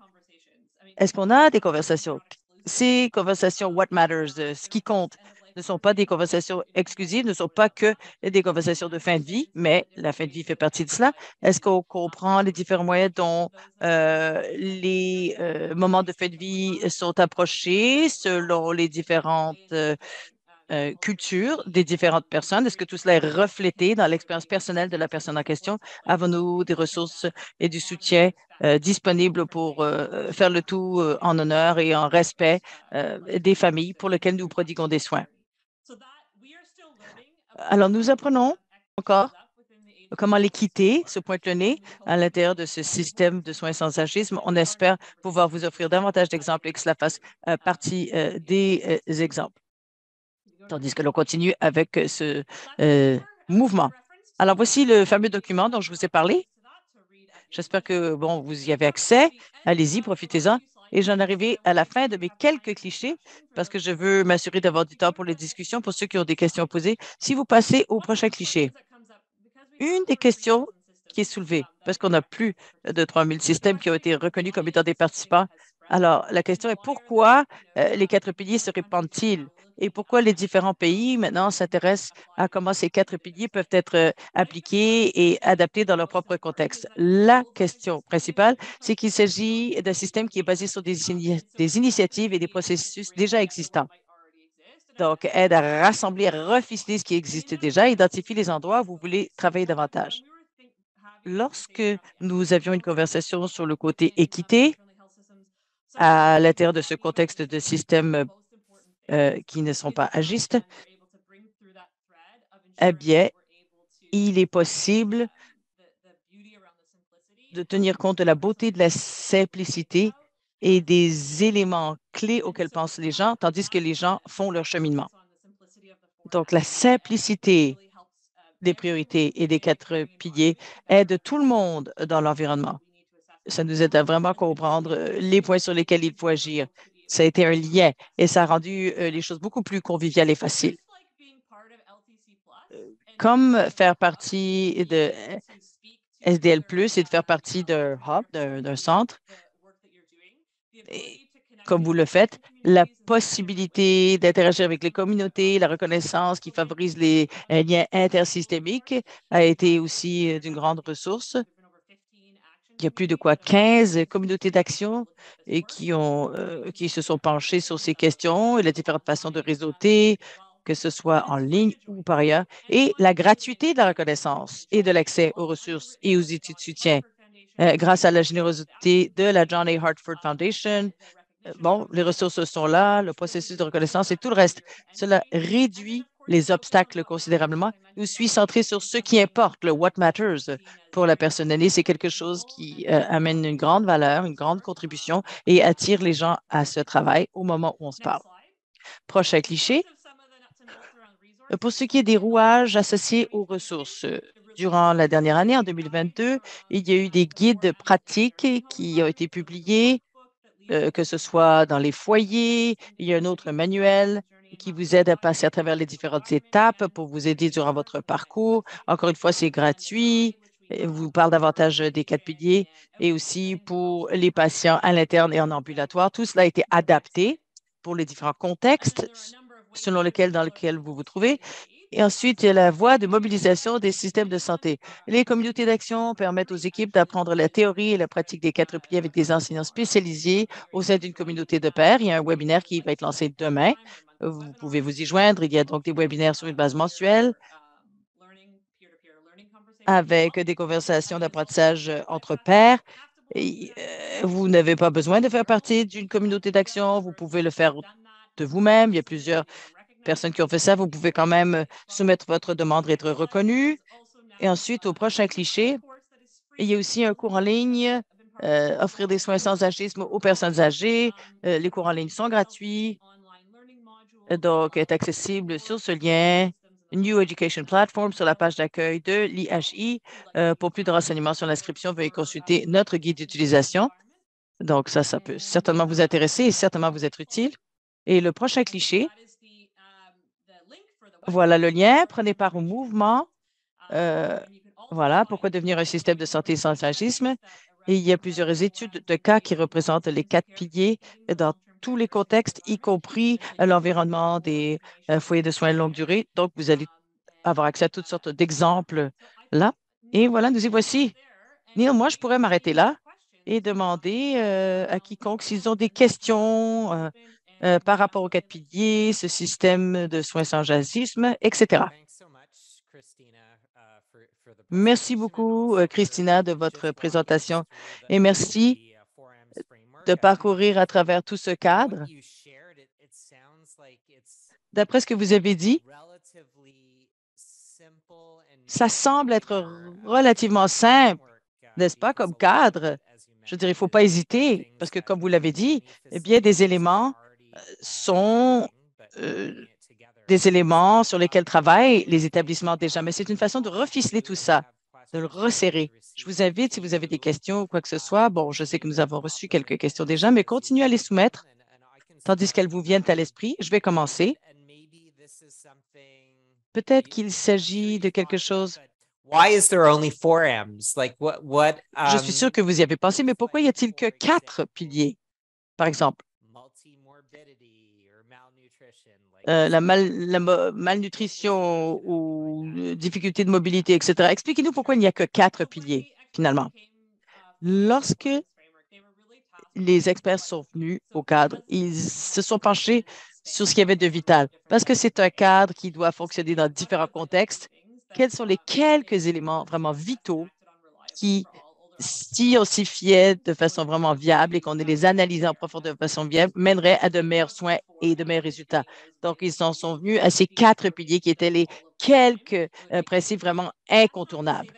est-ce qu'on a des conversations? Ces conversations What Matters, euh, ce qui compte, ne sont pas des conversations exclusives, ne sont pas que des conversations de fin de vie, mais la fin de vie fait partie de cela. Est-ce qu'on comprend les différents moyens dont euh, les euh, moments de fin de vie sont approchés selon les différentes euh, culture des différentes personnes? Est-ce que tout cela est reflété dans l'expérience personnelle de la personne en question? Avons-nous des ressources et du soutien euh, disponibles pour euh, faire le tout en honneur et en respect des familles pour lesquelles nous prodiguons des soins? Alors, nous apprenons encore comment l'équité se pointe le nez à l'intérieur de ce système de soins sans agisme. On espère pouvoir vous offrir davantage d'exemples et que cela fasse partie des exemples tandis que l'on continue avec euh, ce euh, mouvement. Alors, voici le fameux document dont je vous ai parlé. J'espère que bon, vous y avez accès. Allez-y, profitez-en. Et j'en arrive à la fin de mes quelques clichés parce que je veux m'assurer d'avoir du temps pour les discussions pour ceux qui ont des questions à poser. Si vous passez au prochain cliché, une des questions qui est soulevée, parce qu'on a plus de 3 000 systèmes qui ont été reconnus comme étant des participants. Alors, la question est pourquoi euh, les quatre piliers se répandent-ils? Et pourquoi les différents pays maintenant s'intéressent à comment ces quatre piliers peuvent être euh, appliqués et adaptés dans leur propre contexte? La question principale, c'est qu'il s'agit d'un système qui est basé sur des, initiatives et des processus déjà existants. Donc, aide à rassembler, à reficeler ce qui existe déjà, identifie les endroits où vous voulez travailler davantage. Lorsque nous avions une conversation sur le côté équité, à l'intérieur de ce contexte de systèmes euh, qui ne sont pas agistes, eh bien, il est possible de tenir compte de la beauté de la simplicité et des éléments clés auxquels pensent les gens, tandis que les gens font leur cheminement. Donc, la simplicité des priorités et des quatre piliers aide tout le monde dans l'environnement. Ça nous aide à vraiment comprendre euh, les points sur lesquels il faut agir ça a été un lien et ça a rendu euh, les choses beaucoup plus conviviales et faciles. Euh, comme faire partie de SDL+, et de faire partie d'un hub, d'un centre, comme vous le faites, la possibilité d'interagir avec les communautés, la reconnaissance qui favorise les liens intersystémiques a été aussi euh, d'une grande ressource. Il y a plus de quoi 15 communautés d'action et qui, ont, euh, qui se sont penchées sur ces questions et les différentes façons de réseauter, que ce soit en ligne ou par ailleurs, et la gratuité de la reconnaissance et de l'accès aux ressources et aux outils de soutien euh, grâce à la générosité de la John A. Hartford Foundation. Euh, bon, les ressources sont là, le processus de reconnaissance et tout le reste. Cela réduit les obstacles considérablement. Je suis centré sur ce qui importe, le what matters pour la personne aînée. C'est quelque chose qui euh, amène une grande valeur, une grande contribution et attire les gens à ce travail au moment où on se parle. Prochain cliché. Pour ce qui est des rouages associés aux ressources, durant la dernière année, en 2022, il y a eu des guides pratiques qui ont été publiés, euh, que ce soit dans les foyers, il y a un autre manuel qui vous aide à passer à travers les différentes étapes pour vous aider durant votre parcours. Encore une fois, c'est gratuit. Vous parle davantage des quatre piliers et aussi pour les patients à l'interne et en ambulatoire. Tout cela a été adapté pour les différents contextes selon lequel dans lequel vous vous trouvez. Et ensuite, il y a la voie de mobilisation des systèmes de santé. Les communautés d'action permettent aux équipes d'apprendre la théorie et la pratique des quatre piliers avec des enseignants spécialisés au sein d'une communauté de pairs. Il y a un webinaire qui va être lancé demain. Vous pouvez vous y joindre. Il y a donc des webinaires sur une base mensuelle avec des conversations d'apprentissage entre pairs. Euh, vous n'avez pas besoin de faire partie d'une communauté d'action. Vous pouvez le faire de vous-même. Il y a plusieurs personnes qui ont fait ça. Vous pouvez quand même soumettre votre demande et être reconnu. Et ensuite, au prochain cliché, il y a aussi un cours en ligne, euh, offrir des soins sans agisme aux personnes âgées. Euh, les cours en ligne sont gratuits, donc est accessible sur ce lien New Education Platform sur la page d'accueil de l'IHI. Euh, pour plus de renseignements sur l'inscription, veuillez consulter notre guide d'utilisation. Donc, ça, ça peut certainement vous intéresser et certainement vous être utile. Et le prochain cliché, voilà le lien. Prenez part au mouvement. Euh, voilà, pourquoi devenir un système de santé sans agisme? Et il y a plusieurs études de cas qui représentent les quatre piliers dans tous les contextes, y compris euh, l'environnement des euh, foyers de soins de longue durée. Donc, vous allez avoir accès à toutes sortes d'exemples là. Et voilà, nous y voici. Neil, moi, je pourrais m'arrêter là et demander euh, à quiconque s'ils ont des questions par rapport aux quatre piliers, ce système de soins sans jazzisme, etc. Merci beaucoup, Christina, de votre présentation et merci de parcourir à travers tout ce cadre. D'après ce que vous avez dit, ça semble être relativement simple, n'est-ce pas, comme cadre? Je dirais, il ne faut pas hésiter, parce que comme vous l'avez dit, eh bien, des éléments euh, sont euh, des éléments sur lesquels travaillent les établissements déjà, mais c'est une façon de reficeler tout ça, de le resserrer. Je vous invite, si vous avez des questions ou quoi que ce soit, bon, je sais que nous avons reçu quelques questions déjà, mais continuez à les soumettre tandis qu'elles vous viennent à l'esprit. Je vais commencer. Peut-être qu'il s'agit de quelque chose. Je suis um, sûr que vous y avez pensé, mais pourquoi y a-t-il que quatre piliers, par exemple? Euh, la, malnutrition ou difficulté de mobilité, etc. Expliquez-nous pourquoi il n'y a que quatre piliers, finalement. Lorsque les experts sont venus au cadre, ils se sont penchés sur ce qu'il y avait de vital, parce que c'est un cadre qui doit fonctionner dans différents contextes. Quels sont les quelques éléments vraiment vitaux qui si on s'y fiait de façon vraiment viable et qu'on les analysait en profondeur de façon viable, mènerait à de meilleurs soins et de meilleurs résultats. Donc, ils en sont venus à ces quatre piliers qui étaient les quelques euh, principes vraiment incontournables.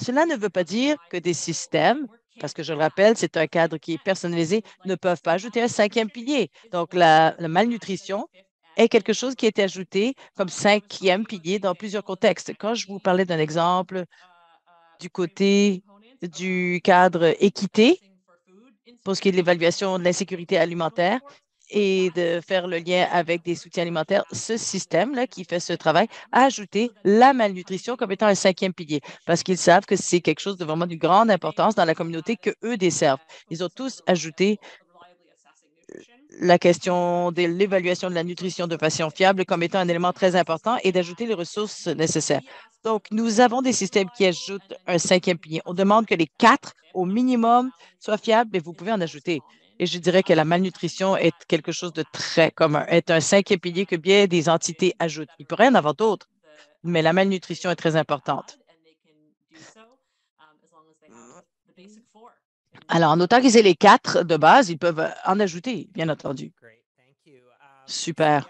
Cela ne veut pas dire que des systèmes, parce que je le rappelle, c'est un cadre qui est personnalisé, ne peuvent pas ajouter un cinquième pilier. Donc, la, la malnutrition est quelque chose qui a été ajouté comme cinquième pilier dans plusieurs contextes. Quand je vous parlais d'un exemple du côté du cadre équité pour ce qui est de l'évaluation de l'insécurité alimentaire et de faire le lien avec des soutiens alimentaires, ce système-là qui fait ce travail a ajouté la malnutrition comme étant un cinquième pilier parce qu'ils savent que c'est quelque chose de vraiment d'une grande importance dans la communauté que eux desservent. Ils ont tous ajouté la question de l'évaluation de la nutrition de façon fiable comme étant un élément très important et d'ajouter les ressources nécessaires. Donc, nous avons des systèmes qui ajoutent un cinquième pilier. On demande que les quatre, au minimum, soient fiables, mais vous pouvez en ajouter. Et je dirais que la malnutrition est quelque chose de très commun, est un cinquième pilier que bien des entités ajoutent. Il pourrait y en avoir d'autres, mais la malnutrition est très importante. Alors, en autant qu'ils aient les quatre de base, ils peuvent en ajouter, bien entendu. Super.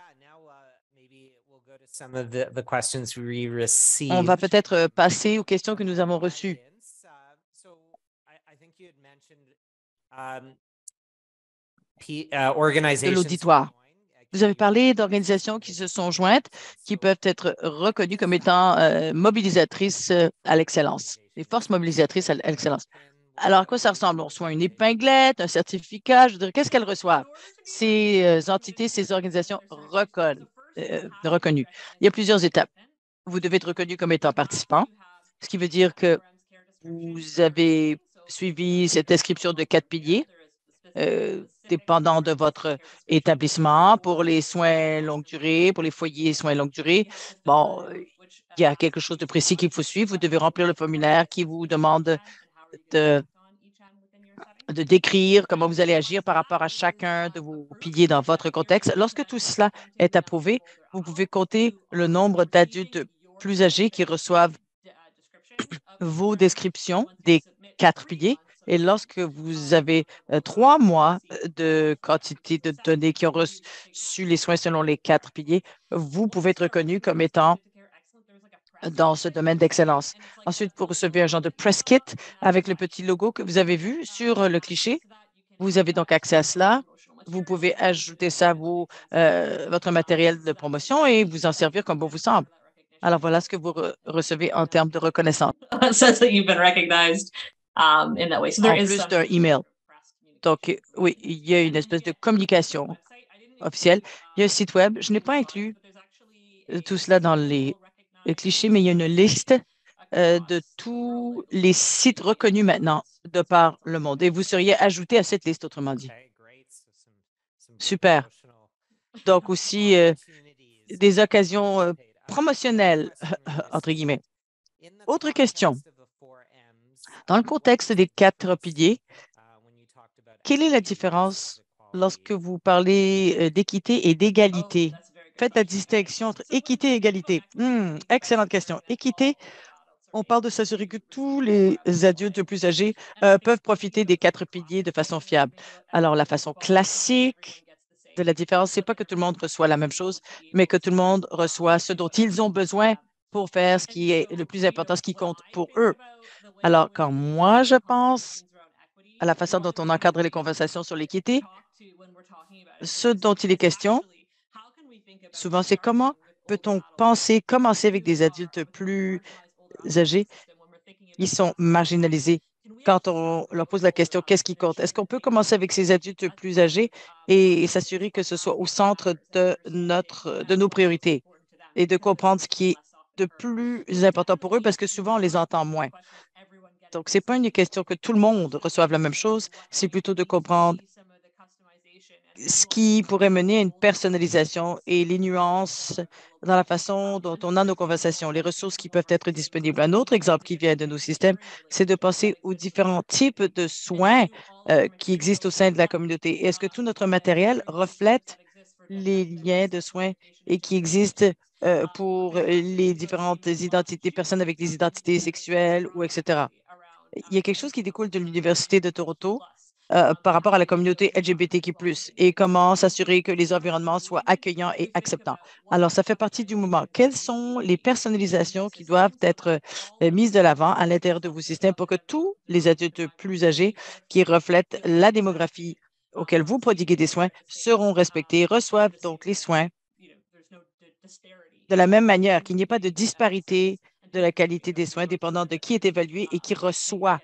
On va peut-être euh, passer aux questions que nous avons reçues. De l'auditoire. Vous avez parlé d'organisations qui se sont jointes, qui peuvent être reconnues comme étant euh, mobilisatrices euh, à l'excellence, les forces mobilisatrices à l'excellence. Alors, à quoi ça ressemble? On reçoit une épinglette, un certificat, je veux dire, qu'est-ce qu'elles reçoivent? Ces entités, ces organisations euh, reconnues. Il y a plusieurs étapes. Vous devez être reconnu comme étant participant, ce qui veut dire que vous avez suivi cette inscription de quatre piliers, euh, dépendant de votre établissement pour les soins longue durée, pour les foyers soins longue durée. Bon, il y a quelque chose de précis qu'il faut suivre. Vous devez remplir le formulaire qui vous demande de, de décrire comment vous allez agir par rapport à chacun de vos piliers dans votre contexte. Lorsque tout cela est approuvé, vous pouvez compter le nombre d'adultes plus âgés qui reçoivent vos descriptions des quatre piliers. Et lorsque vous avez euh, trois mois de quantité de données qui ont reçu les soins selon les quatre piliers, vous pouvez être reconnu comme étant dans ce domaine d'excellence. Ensuite, vous recevez un genre de press kit avec le petit logo que vous avez vu sur le cliché. Vous avez donc accès à cela. Vous pouvez ajouter ça à euh, votre matériel de promotion et vous en servir comme bon vous semble. Alors, voilà ce que vous recevez en termes de reconnaissance. Um, en plus d'un email. Donc, oui, il y a une espèce de communication officielle. Il y a un site web. Je n'ai pas inclus tout cela dans les clichés, mais il y a une liste euh, de tous les sites reconnus maintenant de par le monde. Et vous seriez ajouté à cette liste, autrement dit. Super. Donc aussi euh, des occasions euh, promotionnelles, entre guillemets. Autre question. Dans le contexte des quatre piliers, quelle est la différence lorsque vous parlez d'équité et d'égalité? Faites la distinction entre équité et égalité. Hmm, excellente question. Équité, on parle de s'assurer que tous les adultes plus âgés euh, peuvent profiter des quatre piliers de façon fiable. Alors, la façon classique de la différence, c'est pas que tout le monde reçoit la même chose, mais que tout le monde reçoit ce dont ils ont besoin pour faire ce qui est le plus important, ce qui compte pour eux. Alors, quand moi, je pense à la façon dont on encadre les conversations sur l'équité, ce dont il est question, souvent, c'est comment peut-on penser, commencer avec des adultes plus âgés? Qui sont marginalisés quand on leur pose la question qu'est-ce qui compte? Est-ce qu'on peut commencer avec ces adultes plus âgés et, s'assurer que ce soit au centre de, notre, de nos priorités et de comprendre ce qui est de plus important pour eux parce que souvent on les entend moins? Donc, ce n'est pas une question que tout le monde reçoive la même chose, c'est plutôt de comprendre ce qui pourrait mener à une personnalisation et les nuances dans la façon dont on a nos conversations, les ressources qui peuvent être disponibles. Un autre exemple qui vient de nos systèmes, c'est de penser aux différents types de soins euh, qui existent au sein de la communauté. Est-ce que tout notre matériel reflète les liens de soins et qui existent euh, pour les différentes identités, personnes avec des identités sexuelles ou etc. Il y a quelque chose qui découle de l'Université de Toronto euh, par rapport à la communauté LGBTQ+, et comment s'assurer que les environnements soient accueillants et acceptants. Alors, ça fait partie du mouvement. Quelles sont les personnalisations qui doivent être euh, mises de l'avant à l'intérieur de vos systèmes pour que tous les adultes plus âgés qui reflètent la démographie auquel vous prodiguez des soins seront respectés, reçoivent donc les soins de la même manière, qu'il n'y ait pas de disparité de la qualité des soins dépendant de qui est évalué et qui reçoit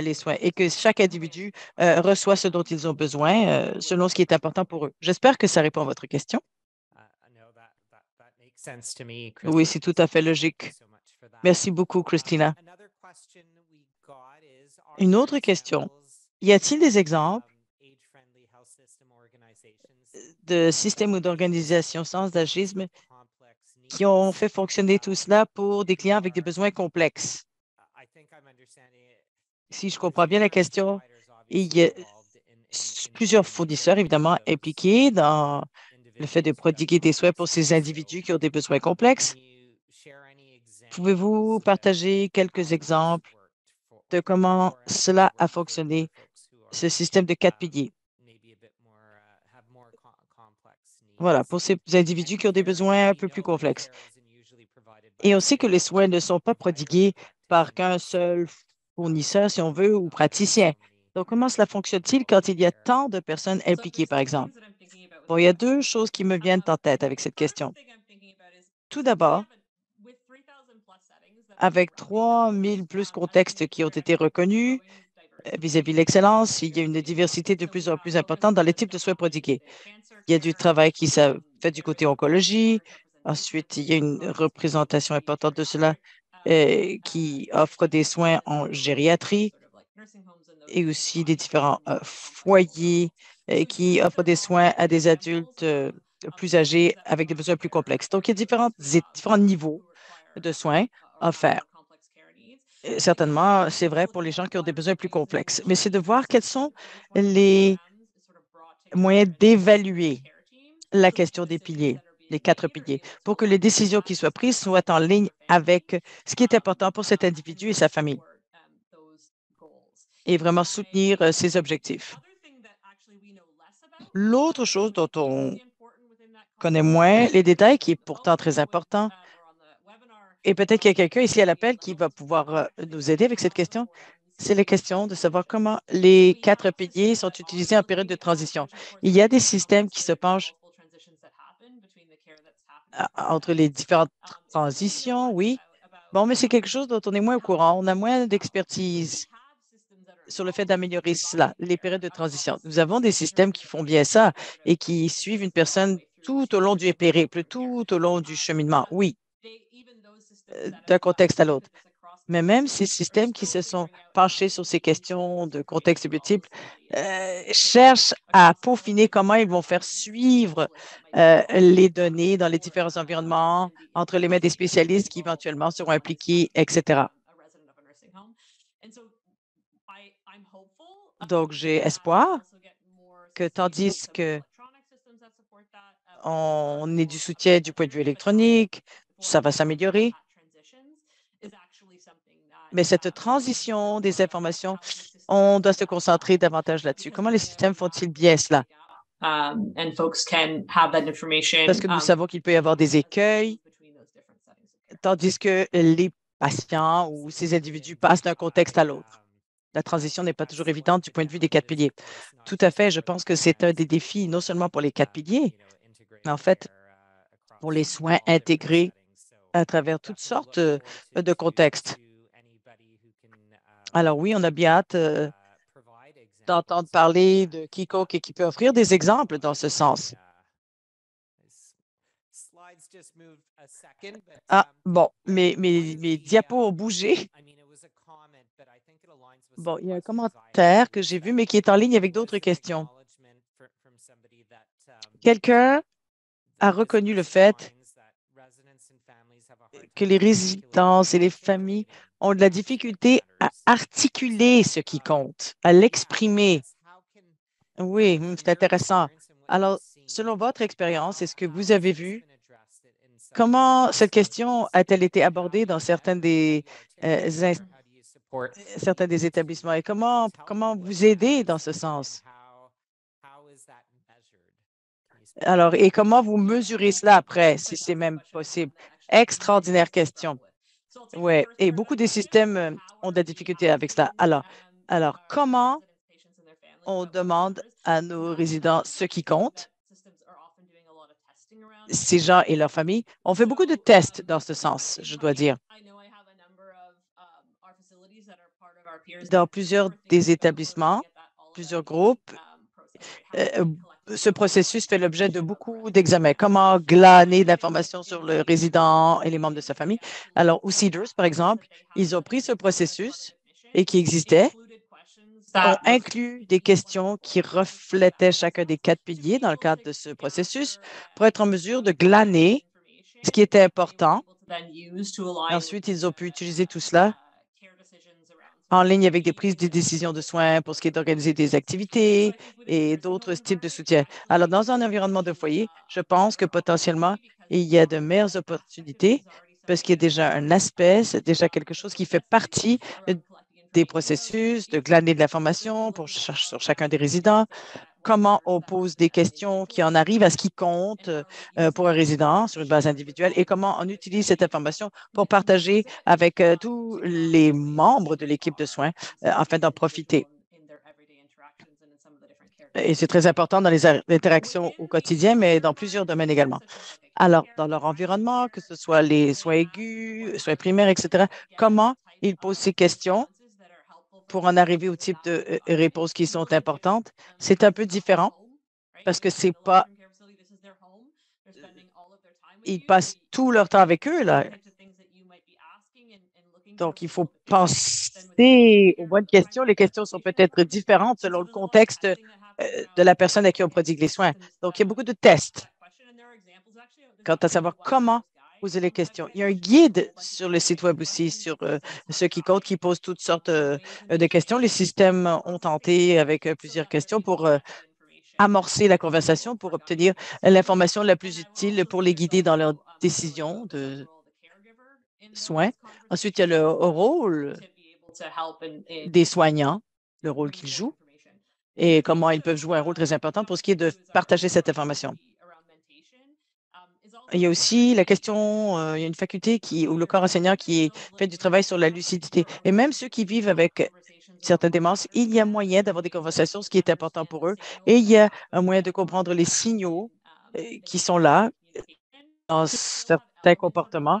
les soins et que chaque individu euh, reçoit ce dont ils ont besoin euh, selon ce qui est important pour eux. J'espère que ça répond à votre question. Oui, c'est tout à fait logique. Merci beaucoup, Christina. Une autre question. Y a-t-il des exemples de systèmes ou d'organisations sans agisme qui ont fait fonctionner tout cela pour des clients avec des besoins complexes? Si je comprends bien la question, il y a plusieurs fournisseurs, évidemment, impliqués dans le fait de prodiguer des soins pour ces individus qui ont des besoins complexes. Pouvez-vous partager quelques exemples de comment cela a fonctionné, ce système de quatre piliers? Voilà, pour ces individus qui ont des besoins un peu plus complexes. Et on sait que les soins ne sont pas prodigués par qu'un seul fournisseurs, si on veut, ou praticiens. Donc, comment cela fonctionne-t-il quand il y a tant de personnes impliquées, par exemple? Bon, il y a deux choses qui me viennent en tête avec cette question. Tout d'abord, avec 3 000 plus contextes qui ont été reconnus euh, vis-à-vis de l'excellence, il y a une diversité de plus en plus importante dans les types de soins prodigués. Il y a du travail qui se fait du côté oncologie. Ensuite, il y a une représentation importante de cela euh, qui offre des soins en gériatrie et aussi des différents euh, foyers qui offrent des soins à des adultes plus âgés avec des besoins plus complexes. Donc, il y a différents, différents niveaux de soins offerts. Certainement, c'est vrai pour les gens qui ont des besoins plus complexes, mais c'est de voir quels sont les moyens d'évaluer la question des piliers, les quatre piliers, pour que les décisions qui soient prises soient en ligne avec ce qui est important pour cet individu et sa famille et vraiment soutenir ses objectifs. L'autre chose dont on connaît moins les détails, qui est pourtant très important, et peut-être qu'il y a quelqu'un ici à l'appel qui va pouvoir euh, nous aider avec cette question. C'est la question de savoir comment les quatre piliers sont utilisés en période de transition. Il y a des systèmes qui se penchent entre les différentes transitions, oui. Bon, mais c'est quelque chose dont on est moins au courant. On a moins d'expertise sur le fait d'améliorer cela, les périodes de transition. Nous avons des systèmes qui font bien ça et qui suivent une personne tout au long du périple, tout au long du cheminement. Oui, euh, d'un contexte à l'autre. Mais même ces systèmes qui se sont penchés sur ces questions de contexte multiple euh, cherchent à peaufiner comment ils vont faire suivre euh, les données dans les différents environnements entre les mains des spécialistes qui éventuellement seront impliqués, etc. Donc, j'ai espoir que tandis que on est du soutien du point de vue électronique, ça va s'améliorer. Mais cette transition des informations, on doit se concentrer davantage là-dessus. Comment les systèmes font-ils bien cela? Um, Parce que nous um, savons qu'il peut y avoir des écueils, tandis que les patients ou ces individus passent d'un contexte à l'autre. La transition n'est pas toujours évidente du point de vue des quatre piliers. Tout à fait, je pense que c'est un des défis, non seulement pour les quatre piliers, mais en fait, pour les soins intégrés à travers toutes sortes euh, de contextes. Alors oui, on a bien hâte euh, d'entendre parler de quiconque qui peut offrir des exemples dans ce sens. Ah, bon, mes, mes, mes diapos ont bougé. Bon, il y a un commentaire que j'ai vu, mais qui est en ligne avec d'autres questions. Quelqu'un a reconnu le fait que les résidences et les familles ont de la difficulté à articuler ce qui compte, à l'exprimer. Oui, hmm, c'est intéressant. Alors, selon votre expérience, est-ce que vous avez vu comment cette question a-t-elle été abordée dans certains des, euh, certains des établissements et comment, comment vous aider dans ce sens? Alors, et comment vous mesurez cela après, si c'est même possible? Extraordinaire question. Oui, et beaucoup de systèmes euh, ont des difficultés avec cela. Alors, alors comment on demande à nos résidents ce qui compte? Ces gens et leurs familles, on fait beaucoup de tests dans ce sens, je dois dire. Dans plusieurs des établissements, plusieurs groupes, euh, ce processus fait l'objet de beaucoup d'examens. Comment glaner de l'information sur le résident et les membres de sa famille? Alors, au Cedars, par exemple, ils ont pris ce processus et qui existait, ont inclus des questions qui reflétaient chacun des quatre piliers dans le cadre de ce processus pour être en mesure de glaner ce qui était important. ensuite, ils ont pu utiliser tout cela en ligne avec des prises de décisions de soins pour ce qui est d'organiser des activités et d'autres types de soutien. Alors, dans un environnement de foyer, je pense que potentiellement, il y a de meilleures opportunités parce qu'il y a déjà un aspect, c'est déjà quelque chose qui fait partie des processus de glaner de l'information pour sur chacun des résidents, comment on pose des questions qui en arrivent à ce qui compte euh, pour un résident sur une base individuelle et comment on utilise cette information pour partager avec euh, tous les membres de l'équipe de soins euh, afin d'en profiter. Et c'est très important dans les interactions au quotidien, mais dans plusieurs domaines également. Alors, dans leur environnement, que ce soit les soins aigus, soins primaires, etc., comment ils posent ces questions pour en arriver au type de euh, réponses qui sont importantes. C'est un peu différent parce que c'est pas ils passent tout leur temps avec eux, là. Donc, il faut penser aux bonnes questions. Les questions sont peut-être différentes selon le contexte euh, de la personne à qui on prodigue les soins. Donc, il y a beaucoup de tests quant à savoir comment poser les questions. Il y a un guide sur le site Web aussi, sur euh, ceux qui comptent, qui posent toutes sortes euh, de questions. Les systèmes ont tenté avec plusieurs questions pour amorcer la conversation pour obtenir l'information la plus utile pour les guider dans leurs décisions de soins. Ensuite, il y a le rôle des soignants, le rôle qu'ils jouent et comment ils peuvent jouer un rôle très important pour ce qui est de partager cette information. Il y a aussi la question, euh, il y a une faculté qui, ou le corps enseignant qui fait du travail sur la lucidité. Et même ceux qui vivent avec certaines démences, il y a moyen d'avoir des conversations, ce qui est important pour eux. Et il y a un moyen de comprendre les signaux euh, qui sont là dans certains comportements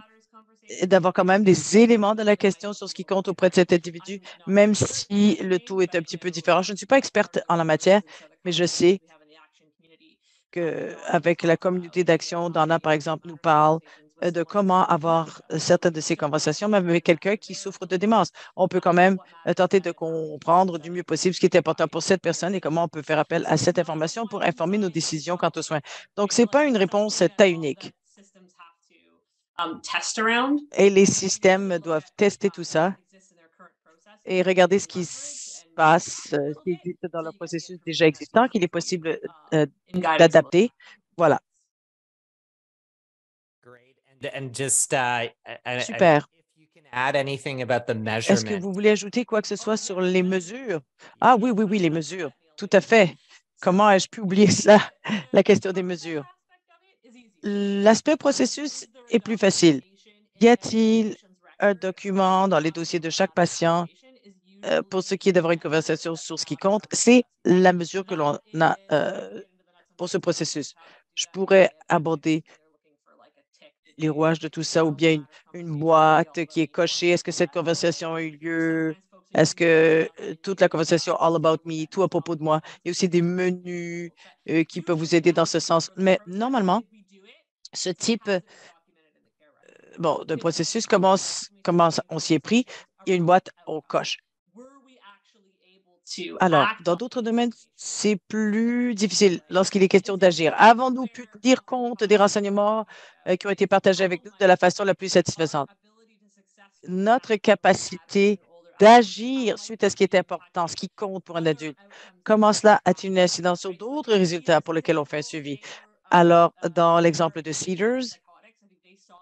et d'avoir quand même des éléments de la question sur ce qui compte auprès de cet individu, même si le tout est un petit peu différent. Je ne suis pas experte en la matière, mais je sais qu'avec la communauté d'action, Donna, par exemple, nous parle euh, de comment avoir euh, certaines de ces conversations, même avec quelqu'un qui souffre de démence. On peut quand même euh, tenter de comprendre du mieux possible ce qui est important pour cette personne et comment on peut faire appel à cette information pour informer nos décisions quant aux soins. Donc, ce n'est pas une réponse taille unique. Um, et les systèmes doivent tester tout ça et regarder ce qui ce qui existe dans le processus déjà existant, qu'il est possible d'adapter. Voilà. Super. Est-ce que vous voulez ajouter quoi que ce soit sur les mesures? Ah oui, oui, oui, les mesures. Tout à fait. Comment ai-je pu oublier ça, la question des mesures? L'aspect processus est plus facile. Y a-t-il un document dans les dossiers de chaque patient euh, pour ce qui est d'avoir une conversation sur ce qui compte? C'est la mesure que l'on a euh, pour ce processus. Je pourrais aborder les rouages de tout ça ou bien une, boîte qui est cochée. Est-ce que cette conversation a eu lieu? Est-ce que euh, toute la conversation all about me, tout à propos de moi? Il y a aussi des menus euh, qui peuvent vous aider dans ce sens. Mais normalement, ce type euh, bon, de processus, comment, comment on s'y est pris? Il y a une boîte, on coche. Alors, dans d'autres domaines, c'est plus difficile lorsqu'il est question d'agir. Avons-nous pu dire compte des renseignements euh, qui ont été partagés avec nous de la façon la plus satisfaisante? Notre capacité d'agir suite à ce qui est important, ce qui compte pour un adulte. Comment cela a-t-il une incidence sur d'autres résultats pour lesquels on fait un suivi? Alors, dans l'exemple de Cedars,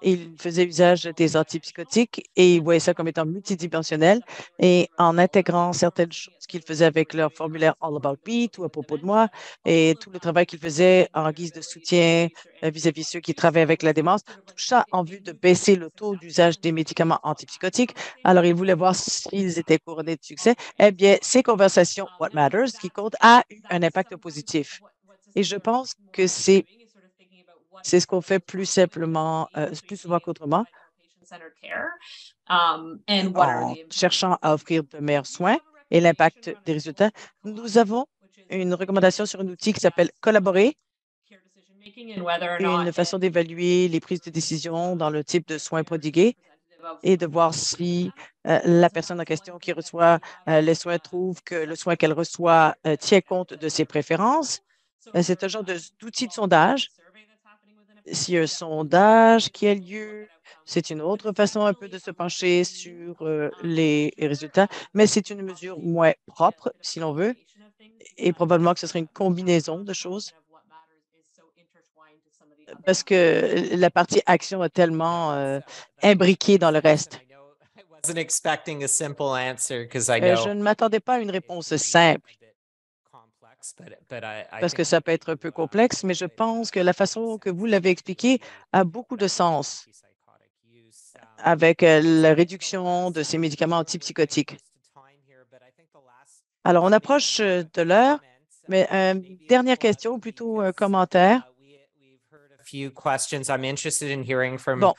il faisait usage des antipsychotiques et il voyait ça comme étant multidimensionnel. Et en intégrant certaines choses qu'il faisait avec leur formulaire All About Me, tout à propos de moi, et tout le travail qu'il faisait en guise de soutien euh, vis-à-vis ceux qui travaillent avec la démence, tout ça en vue de baisser le taux d'usage des médicaments antipsychotiques. Alors, il voulait voir s'ils étaient couronnés de succès. Eh bien, ces conversations, What Matters, qui comptent, a eu un impact positif. Et je pense que c'est c'est ce qu'on fait plus simplement, euh, plus souvent qu'autrement, um, en cherchant à offrir de meilleurs soins et l'impact des résultats. Nous avons une recommandation sur un outil qui s'appelle Collaborer, une façon d'évaluer les prises de décision dans le type de soins prodigués et de voir si euh, la personne en question qui reçoit euh, les soins trouve que le soin qu'elle reçoit tient compte de ses préférences. C'est un genre d'outil de sondage s'il y a un sondage qui a lieu, c'est une autre façon un peu de se pencher sur euh, les résultats, mais c'est une mesure moins propre, si l'on veut, et probablement que ce serait une combinaison de choses parce que la partie action est tellement euh, imbriquée dans le reste. Euh, je ne m'attendais pas à une réponse simple parce que ça peut être un peu complexe, mais je pense que la façon que vous l'avez expliqué a beaucoup de sens avec euh, la réduction de ces médicaments antipsychotiques. Alors, on approche euh, de l'heure, Mais euh, dernière question, ou plutôt un commentaire. Bon.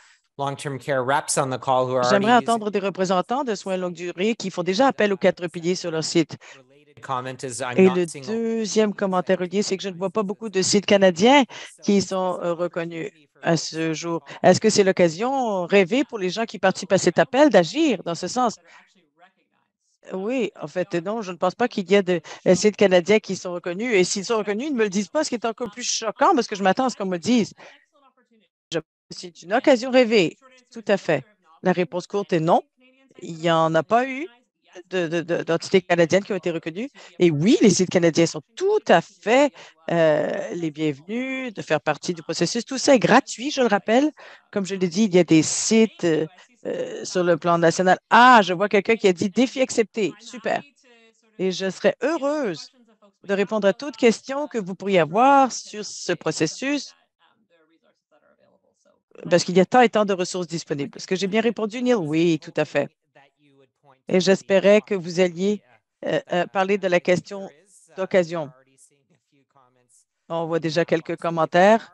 J'aimerais entendre des représentants de soins longue durée qui font déjà appel aux quatre piliers sur leur site. Et le deuxième commentaire relié, c'est que je ne vois pas beaucoup de sites canadiens qui sont euh, reconnus à ce jour. Est-ce que c'est l'occasion rêvée pour les gens qui participent à cet appel d'agir dans ce sens? Oui, en fait, non, je ne pense pas qu'il y ait de sites canadiens qui sont reconnus. Et s'ils sont reconnus, ils ne me le disent pas, ce qui est encore plus choquant parce que je m'attends à ce qu'on me dise. C'est une occasion rêvée, tout à fait. La réponse courte est non. Il n'y en a pas eu d'entités canadiennes qui ont été reconnues. Et oui, les sites canadiens sont tout à fait euh, les bienvenus de faire partie du processus. Tout ça est gratuit, je le rappelle. Comme je l'ai dit, il y a des sites euh, sur le plan national. Ah, je vois quelqu'un qui a dit défi accepté. Super. Et je serais heureuse de répondre à toutes questions que vous pourriez avoir sur ce processus parce qu'il y a tant et tant de ressources disponibles. Est-ce que j'ai bien répondu, Neil? Oui, tout à fait et j'espérais que vous alliez euh, euh, parler de la question d'occasion. On voit déjà quelques commentaires.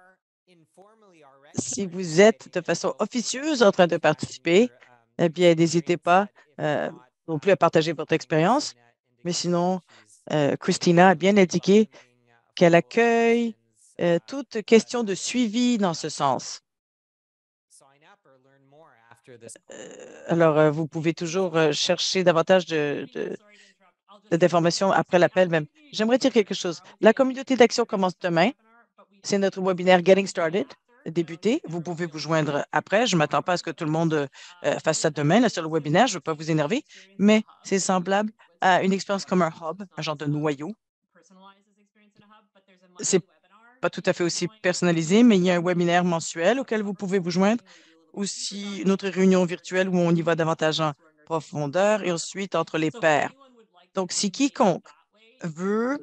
Si vous êtes de façon officieuse en train de participer, eh bien, n'hésitez pas euh, non plus à partager votre expérience. Mais sinon, Christina a bien indiqué qu'elle accueille toute question de suivi dans ce sens. Euh, alors, euh, vous pouvez toujours euh, chercher davantage d'informations après l'appel même. J'aimerais dire quelque chose. La communauté d'action commence demain. C'est notre webinaire Getting Started, débuté. Vous pouvez vous joindre après. Je ne m'attends pas à ce que tout le monde fasse ça demain sur le webinaire. Je ne veux pas vous énerver, mais c'est semblable à une expérience comme un hub, un genre de noyau. C'est pas tout à fait aussi personnalisé, mais il y a un webinaire mensuel auquel vous pouvez vous joindre aussi notre réunion virtuelle où on y va davantage en profondeur et ensuite entre les pairs. Donc, si quiconque veut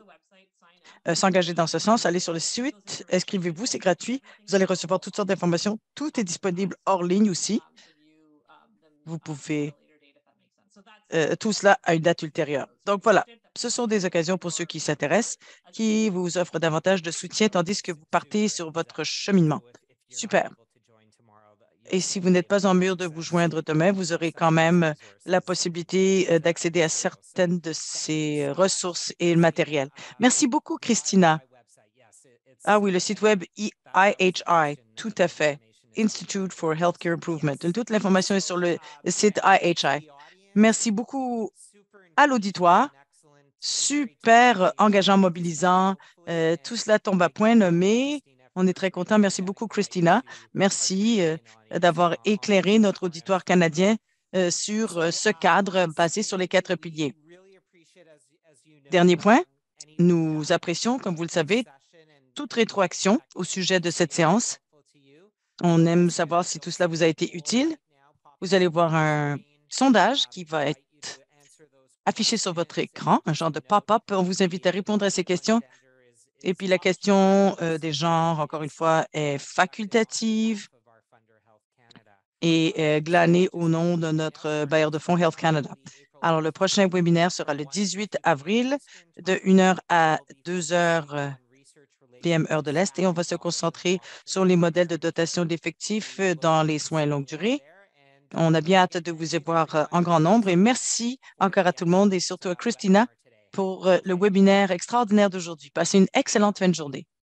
euh, s'engager dans ce sens, allez sur le site, inscrivez-vous, c'est gratuit. Vous allez recevoir toutes sortes d'informations. Tout est disponible hors ligne aussi. Vous pouvez euh, tout cela à une date ultérieure. Donc voilà, ce sont des occasions pour ceux qui s'intéressent, qui vous offrent davantage de soutien tandis que vous partez sur votre cheminement. Super. Et si vous n'êtes pas en mesure de vous joindre demain, vous aurez quand même euh, la possibilité euh, d'accéder à certaines de ces euh, ressources et le matériel. Merci beaucoup, Christina. Ah oui, le site web IHI, tout à fait. Institute for Healthcare Improvement. Toute l'information est sur le site IHI. Merci beaucoup à l'auditoire. Super engageant, mobilisant. tout cela tombe à point nommé. On est très content. Merci beaucoup, Christina. Merci euh, d'avoir éclairé notre auditoire canadien euh, sur euh, ce cadre basé sur les quatre piliers. Dernier point, nous apprécions, comme vous le savez, toute rétroaction au sujet de cette séance. On aime savoir si tout cela vous a été utile. Vous allez voir un sondage qui va être affiché sur votre écran, un genre de pop-up. On vous invite à répondre à ces questions et puis la question euh, des genres, encore une fois, est facultative et est glanée au nom de notre bailleur de fonds Health Canada. Alors, le prochain webinaire sera le 18 avril de 1h à 2h PM heure de l'Est et on va se concentrer sur les modèles de dotation d'effectifs dans les soins longue durée. On a bien hâte de vous y voir euh, en grand nombre et merci encore à tout le monde et surtout à Christina pour euh, le webinaire extraordinaire d'aujourd'hui. Passez une excellente fin de journée.